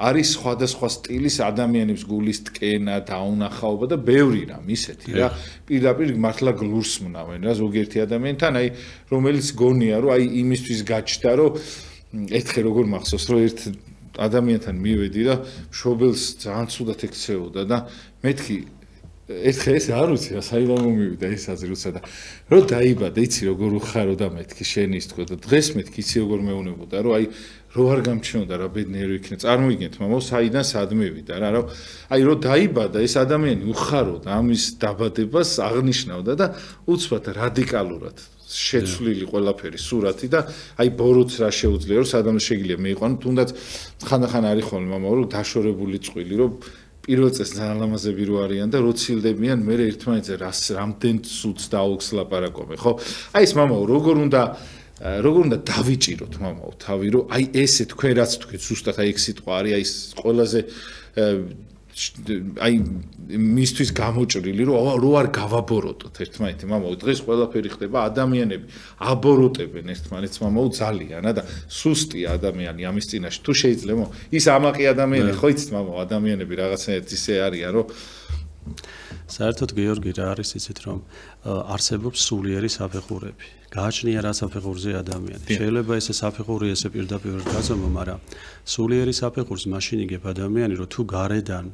არის სხვადასხვა სტილის ადამიანის გულის ტკენა, დაუნახაობა და ბევრი რამ ისეთი რა. პირდაპირ მართლა გლურს მნავენ რა ზოგიერთი ადამიანთან, აი რომელიც გონია რომ აი იმისთვის გაჩნდა რომ ერთხელ როგორ მახსოვს რომ ერთ ადამიანთან მივედი და მშობელს ძალიან ცუდად ექცეოდა და მეთქი ერთხელ ეს არ ვიცი რა საიდან მომივიდა ეს აზრი როცა და რო დაიბადა იცი როგორ უხარო და მეთქი შენი ის თქო და დღეს მეთქი იცი როგორ მეუნებოდა რომ აი რო არ გამჩნეოდა რა ბედნიერი იქნა წარმოვიგეთ მამა საიდან სად მევიდა რა რომ აი რო დაიბადა ეს ადამიანი უხარო და ამის დაბადებას აღნიშნავდა და უცბად რადიკალურად შეცვლილი ყველაფერი სურათი და აი ბოროც რა შეუძლია რომ სადამ შეიძლება მეიყვანო თუნდაც ხანდახან არის ხოლმე მამა რომ დაშორებული წვილი რომ პირველ წელს ძალიან ლამაზები რო არიან და რო ცილდებიან მე ერთმანეთზე რას რამდენ სულს დაუქს ლაპარაკობენ ხო? აი ეს მამაო როგორ უნდა როგორ უნდა დავიჭიროთ მამაო თავი რომ აი ესე თქვენ რაც თქვენ ზუსტად აი ეს სიტყვა არის აი ეს ყველაზე აი მისთვის გამოჭრილი რომ რო არ გავაბოროტოთ ერთმანეთი. მამაო დღეს ყველაფერი ხდება ადამიანები აბოროტებენ ერთმანეთს მამაო ძალიანა და სუსტია ადამიანი ამის წინაშე. თუ შეიძლება ის ამაყი ადამიანი ხო იცით მამაო ადამიანები რაღაცნაირად ისე არიან რომ საერთოდ გიორგი რა არის იცით რომ არსებობს სულიერი საფეხურები. გააჩნია რა საფეხურზე ადამიანი. შეიძლება ესე საფეხური ესე პირდაპირ გაზომო მაგრამ სულიერი საფეხურს მაშინ იგებ ადამიანი რომ თუ გარედან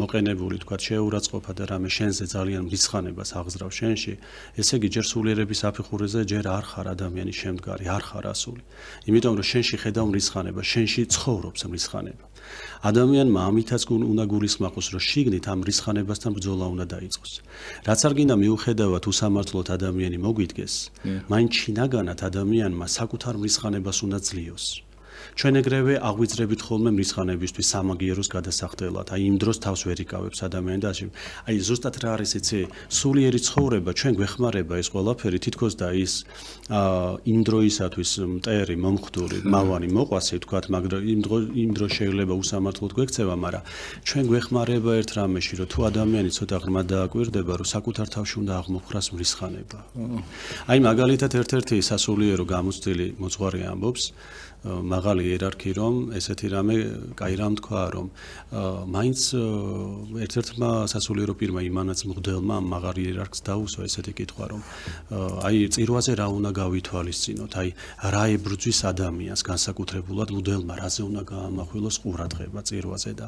მოყენებული თქვა შეურაცხყოფა და რამე შენზე ძალიან მრიცხანებას აღზრავ შენში ესე იგი ჯერ სულიერების აფეხურეზე ჯერ არ ხარ ადამიანის შემდგარი არ ხარ ასული. იმიტომ რომ შენში ხედავ მრიცხანება შენში ცხოვრობს მრიცხანება ადამიანმა ამითაც უნდა გულისხმოს რომ შიგნით ამ მრიცხანებასთან ბრძოლა უნდა დაიწყოს. რაც არ გინდა მიუხედავად უსამართლოდ ადამიანი მოგვიდგეს მაინც შინაგანად ადამიანმა საკუთარ მრიცხანებას უნდა ძლიოს ჩვენ ეგრევე აღვიძრებით ხოლმე მრისხანებისთვის სამაგიეროს გადასახდელად. აი იმ დროს თავს ვერ იკავებს ადამიანი და აი ზუსტად რა არის იცი? სულიერი ცხოვრება ჩვენ გვეხმარება ეს ყველაფერი თითქოს და ის აა იმ დროისათვის მტერი, მომხდური, მავანი მოყვასი თქვათ, მაგრამ იმ დრო იმ დროს შეიძლება უსამართლოდ გვექცევა, მაგრამ ჩვენ გვეხმარება ერთ რამეში, რომ თუ ადამიანი ცოტა ღრმა დააკვირდება, რომ საკუთარ თავში უნდა აღმოფხრას მრისხანება. აი მაგალითად ერთ-ერთი სასულიერო გამოცდილი მოძღვარი ამბობს მაღალი იერარქი რომ ესეთი რამე კაი რამ თქვა რომ. მაინც ერთ-ერთმა სასულიერო პირმა იმანაც მღდელმა მაღალი იერარქს დაუსვა ესეთი კითხვა რომ აი წირვაზე რა უნდა გავითვალისწინოთ? აი რა ებრძვის ადამიანს განსაკუთრებულად მღდელმა რაზე უნდა გაამახვილოს ყურადღება წირვაზე და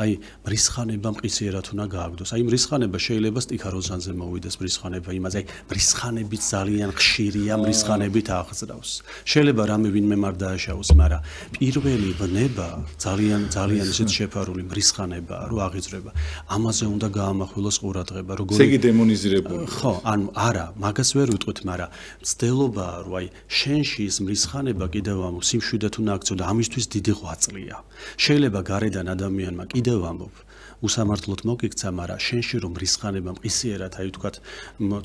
აი მრისხანება მყისიერად უნდა გააგდოს. აი მრისხანება შეიძლება სტიქაროზანზე მოვიდეს მრისხანება იმაზე. აი მრისხანებით ძალიან ხშირია მრისხანებით აღზრავს. შეიძლება რამე ვინმე მარ დააშავა შეუშავს, მაგრამ პირველი ვნება ძალიან ძალიან ისეთ შეფარული მრისხანებაა, რომ აღიძრება. ამაზე უნდა გაამახვილოს ყურადღება, როგორი ეგ დემონიზირებული. ხო, ანუ არა, მაგას ვერ ვიტყვით, მაგრამ ცდილობაა, რომ აი შენში ის მრისხანება კიდევ ამ სიმშვიდე თუ ნაკცო და ამისთვის დიდი ღვაწლია. შეიძლება გარედან ადამიანმა კიდევ ამბობ, უსამართლოდ მოგიქცა, მაგრამ შენში რომ რისხანება მყისიერად, აი ვთქვათ,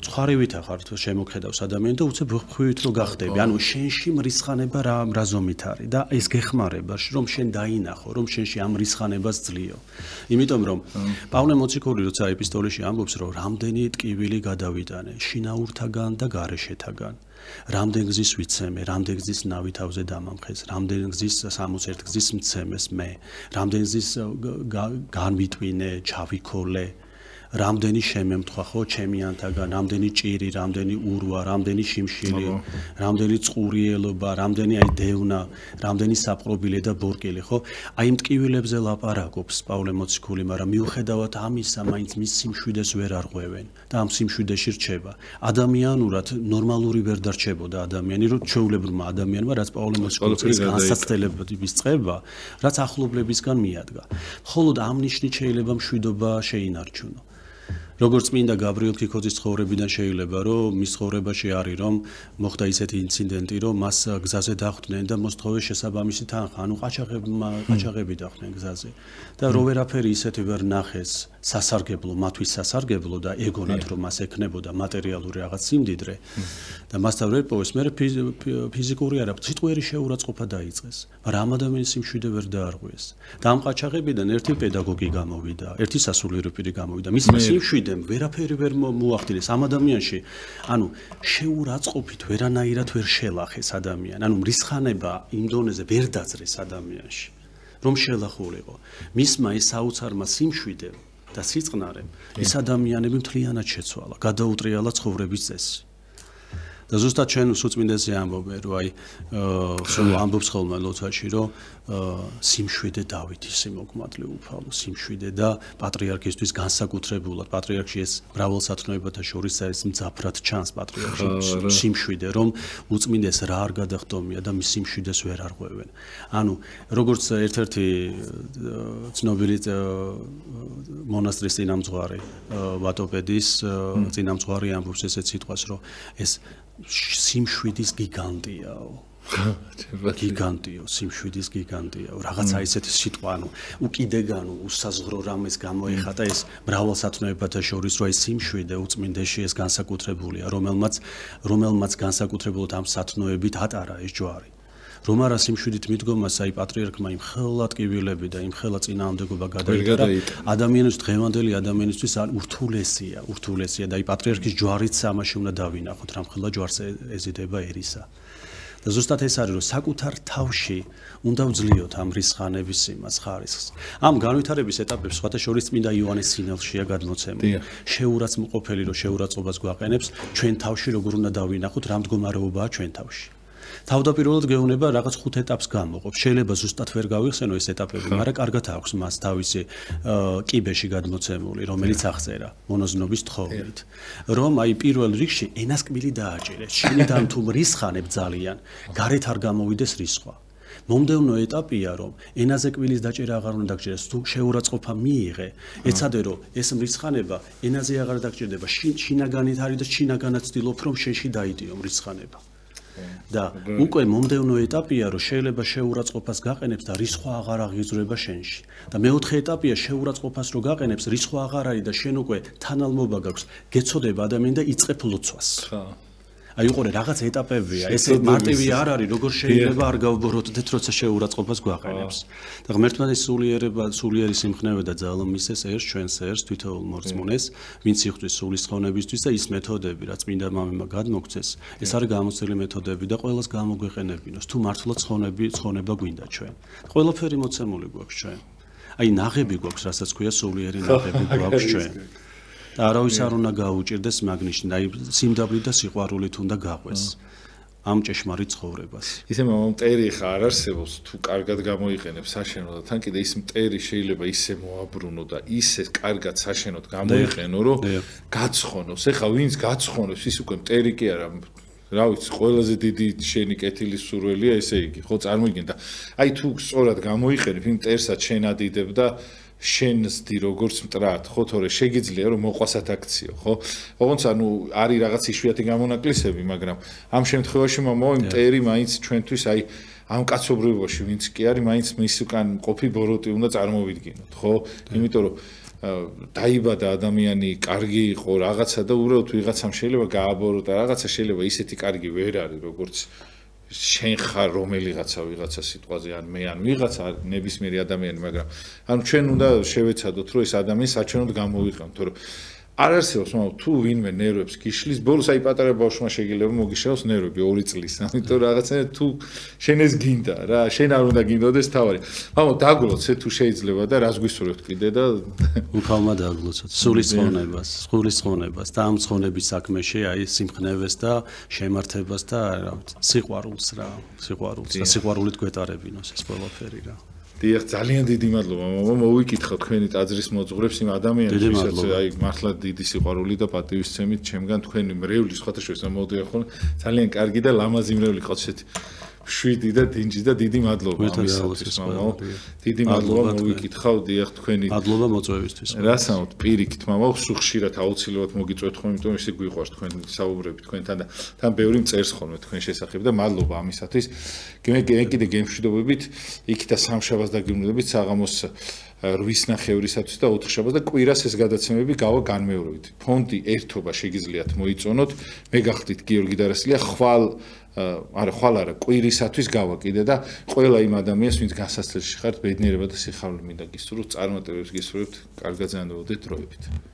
ცხარივით ახარ თუ შემოხედავს ადამიანი და უცებ ხვივით რო გახდები. ანუ შენში მრისხანება რა რაზომით არის და ეს გეხმარება, რომ შენ დაინახო, რომ შენში ამ რისხანებას ძლიო. იმიტომ რომ პავლე მოციქული როცა ეპისტოლეში ამბობს, რომ რამდენი ტკივილი გადავიტანე შინაურთაგან და გარეშეთაგან. რამდენ გზის ვიცემე, რამდენ გზის ნავი თავზე დამამხეს, რამდენ გზის 61 გზის მცემეს მე, რამდენ გზის განვიტვინე, ჩავიქოლე, რამდენი შემემთხვა ხო ჩემიანთაგან, რამდენი ჭირი, რამდენი ურვა, რამდენი შიმშილი, რამდენი წყურიელობა, რამდენი აი დევნა, რამდენი საპყრობილე და ბორკილი, ხო? აი მტკივილებზე ლაპარაკობს პავლე მოციქული, მაგრამ მიუხედავად ამისა, მაინც მის სიმშვიდეს ვერ არღვევენ და ამ სიმშვიდეში რჩება. ადამიანურად ნორმალური ვერ დარჩებოდა ადამიანი, რომ ჩვეულებრივმა ადამიანმა, რაც პავლე მოციქულის განსაცდელების წება, რაც ახლობლებისგან მიადგა. მხოლოდ ამ ნიშნით შეიძლება მშვიდობა შეინარჩუნო. როგორც წმინდა გაბრიელ ქიქოძის ცხოვრებიდან შეიძლება რომ მის ცხოვრებაში არის რომ მოხდა ისეთი ინციდენტი რომ მას გზაზე დახვდნენ და მოსთხოვე შესაბამისი თანხა ანუ ყაჩაღები ყაჩაღები დახვდნენ გზაზე. და რო ვერაფერი ისეთი ვერ ნახეს სასარგებლო მათთვის სასარგებლო და ეგონათ რომ მას ეკნებოდა მატერიალური რაღაც სიმდიდრე და მასთან ვერ პოვეს. მე ფიზიკური არა სიტყვიერი შეურაცხყოფა დაიწყეს. მაგრამ ამ ადამიანის სიმშვიდე ვერ დაარღვიეს. და ამ ყაჩაღებიდან ერთი პედაგოგი გამოვიდა ერთი სასულიერო პირი გამოვიდა. მის სიმშვიდე მოდემ ვერაფერი ვერ მოახდინეს. ამ ადამიანში ანუ შეურაცხყოფით ვერანაირად ვერ შელახეს ადამიან. ანუ მრისხანება იმ დონეზე ვერ დაძრეს ადამიანში რომ შელახულიყო. მისმა ეს საოცარმა სიმშვიდე და სიწყნარემ ეს ადამიანები მთლიანად შეცვალა გადაუტრიალა ცხოვრების წესი. და ზუსტად ჩვენ უსწმინდესე ამბობენ რომ აი სულ ამბობს ხოლმე ლოცვაში რომ სიმშვიდე დავითის სიმოგმადლე უფალო სიმშვიდე და პატრიარქისთვის განსაკუთრებულად პატრიარქში ეს მრავალსათნოებათა შორის არის მძაფრად ჩანს პატრიარქში სიმშვიდე რომ უწმინდეს რა არ გადახდომია და მის სიმშვიდეს ვერ არღვევენ. ანუ როგორც ერთ-ერთი ცნობილი მონასტრის წინამძღვარი ვატოპედის წინამძღვარი ამბობს ესეთ სიტყვას რომ ეს სიმშვიდის გიგანტიაო გიგანტიო სიმშვიდის გიგანტიაო რაღაცა ისეთი სიტყვა ანუ უკიდეგანო უსაზღრო რამეს გამოეხატა ეს მრავალსათნოებათა შორის რო ეს სიმშვიდე უწმინდეში ეს განსაკუთრებულია. რომელმაც რომელმაც განსაკუთრებულად ამ სათნოებით ატარა ეს ჯვარი. რომ არა სიმშვიდით მიდგომას აი პატრიარქმა იმ ხელა ტკივილები და იმ ხელა წინააღმდეგობა გადაიწერა ადამიანის დღევანდელი ადამიანისთვის ურთულესია ურთულესია და აი პატრიარქის ჯვარიც ამაში უნდა დავინახოთ რამ ხელა ჯვარს ეზიდება ერისა და ზუსტად ეს არის რომ საკუთარ თავში უნდა ვძლიოთ ამ რისხანების იმას ხარისხს. ამ განვითარების ეტაპებს სხვათა შორის წმინდა იოანეს სინელშია გადმოცემული. შეურაცხმყოფელი რომ შეურაცხყოფას გვაყენებს ჩვენ თავში როგორ უნდა დავინახოთ რა მდგომარეობაა ჩვენ თავში. თავდაპირველად გეუბნება რაღაც ხუთ ეტაპს გამოყოფ. შეიძლება ზუსტად ვერ გავიხსენო ეს ეტაპები, მაგრამ კარგად აქვს მას თავისი კიბეში გადმოცემული, რომელიც აღწერა მონოზნობის თხოვნით. რომ აი პირველ რიგში ენას კბილი დააჭირეს. შინიდან თუ რისხანებ ძალიან, გარეთ არ გამოვიდეს რისხვა. მომდევნო ეტაპია რომ ენაზე კბილის დაჭერა აღარ უნდა დაგჭირდეს თუ შეურაცხყოფა მიიღე ეცადე რომ ეს მრისხანება ენაზე აღარ დაგჭირდება შინაგანით არის და შინაგანაც ცდილობ რომ შეში დაიდიო მრისხანება და უკვე მომდევნო ეტაპია რომ შეიძლება შეურაცხყოფას გაყენებს და რისხვა აღარ აღიზრება შენში. და მეოთხე ეტაპია შეურაცხყოფას რო გაყენებს რისხვა აღარ არის და შენ უკვე თანალმობა გაქვს. გეცოდება ადამიანი და იწყებ ლოცვას ხო აი უყურე რაღაც ეტაპებია. ეს მარტივი არ არის როგორ შეიძლება არ გავბოროტდეთ როცა შეურაცხყოფას გვაყენებს. და ღმერთმა ეს სულიერება სულიერი სიმხნევე და ძალა მისეს ერს ჩვენს ერს თვითოულ მორწმუნეს ვინც იხთვის სულის ხოვნებისთვის და ის მეთოდები რაც მინდა მამემა გადმოგცეს ეს არის გამოცდილი მეთოდები და ყოველს გამოგვეყენებინოს. თუ მართლა ცხონები ცხონება გვინდა ჩვენ. ყველაფერი მოცემული გვაქვს ჩვენ. აი ნაღები გვაქვს რასაც ქვია სულიერი ნაღები გვაქვს ჩვენ არავის არ უნდა გაუჭirdეს მაგნიშნი, აი სიმდაბლე და სიყვარული თუნდა გაყვეს ამ ჭეშმარიტ ცხოვრებას. ისე მომ მტერი ხა არ არსებობს თუ კარგად გამოიყენებს საშენო და თან კიდე ის მტერი შეიძლება ისე მოაბრუნო და ისე კარგად საშენოდ გამოიყენო, რომ გაცხონოს. ეხა ვინც გაცხონოს, ის უკვე მტერი კი არა რა ვიცი, ყველაზე დიდი შენი კეთილის სურველია ესე იგი, ხო წარმოიდგინე და აი თუ სწორად გამოიყენებ იმ მტერსაც შენადიდებ და შენსდი როგორც მტრად, ხო თორე შეგიძლია რომ მოყვასათ აქციო, ხო? ოღონდ ანუ არის რაღაც იშვიათი გამონაკლისები, მაგრამ ამ შემთხვევაში მომოი მტერი მაინც ჩვენთვის აი ამ კაცობრიობაში ვინც კი არის, მაინც მის უკან ყოფი ბოროტი უნდა წარმოვიდგინოთ, ხო? იმიტომ რომ დაიბადა ადამიანი კარგი იყო რაღაცა და უბრალოდ ვიღაცამ შეიძლება გააბოროტა რაღაცა შეიძლება ისეთი კარგი ვერ არის როგორც შენ ხარ რომელიღაცა ვიღაცა სიტყვაზე ან მე ან ვიღაცა ნებისმიერი ადამიანი მაგრამ ანუ ჩვენ უნდა შევეცადოთ რომ ეს ადამიანი საჩვენოდ გამოვიყენოთ თორე არ არსებობს მაგრამ თუ ვინმე ნერვებს გიშლის ბოლოს აი პატარა ბავშვმა შეიძლება მოგიშალოს ნერვები 2 წლის. ამიტომ რაღაცა თუ შენ ეს გინდა რა შენ არ უნდა გინდოდეს თავარი. მაგრამ დაგლოცე ცე თუ შეიძლება და რას გვისურვებთ კიდე და [LAUGHS] უფალმა დაგლოცოთ. სულის ცხონებას სულის ცხონებას და ამ ცხონების საქმეში აი სიმხნევეს და შემართებას და რა სიყვარულს რა სიყვარულს და სიყვარულით გვეტარებინოს ეს ყველაფერი რა დიახ, ძალიან დიდი მადლობა, მამა, მოვიკითხა თქვენი ტაძრის მოძღვრებს იმ ადამიანებისაც, აი, მართლა დიდი სიყვარული და პატივისცემით ჩემგან თქვენი მრევლის ხოთაშორის მომოდიახონ, ძალიან კარგი და ლამაზი მრევლი ყავთ ესეთი. შვიდი და დინჯი და დიდი მადლობა ამისათვის მამაო. დიდი მადლობა მოვიკითხავ დიახ თქვენი მადლობა მოწვევისთვის. რასაუთ პირიქით მამაო, სუხშირად აუცილებლად მოგიწვევთ ხომ, იმიტომ ისე გვიყვარს თქვენ საუბრები თქვენთან და თან ბევრი მწერს ხოლმე თქვენ შესახებ და მადლობა ამისათვის. მე კიდე გემშვიდობებით იქით და სამშაბათს დაგიმნებით საღამოს რვის ნახევრისათვის და ოთხშაბათს და კვირას ეს გადაცემები გავა განმეორებით. ფონდი ერთობა შეგიძლიათ მოიწონოთ. მე გახდით გიორგი დარასილია ხვალ არა ხვალ არა კვირისათვის გავა კიდე და ყველა იმ ადამიანს ვინც გასასწრებში ხართ ბედნიერება და სიხარული მინდა გისურვოთ წარმატებებს გისურვებთ კარგად ზანდებოდეთ დროებით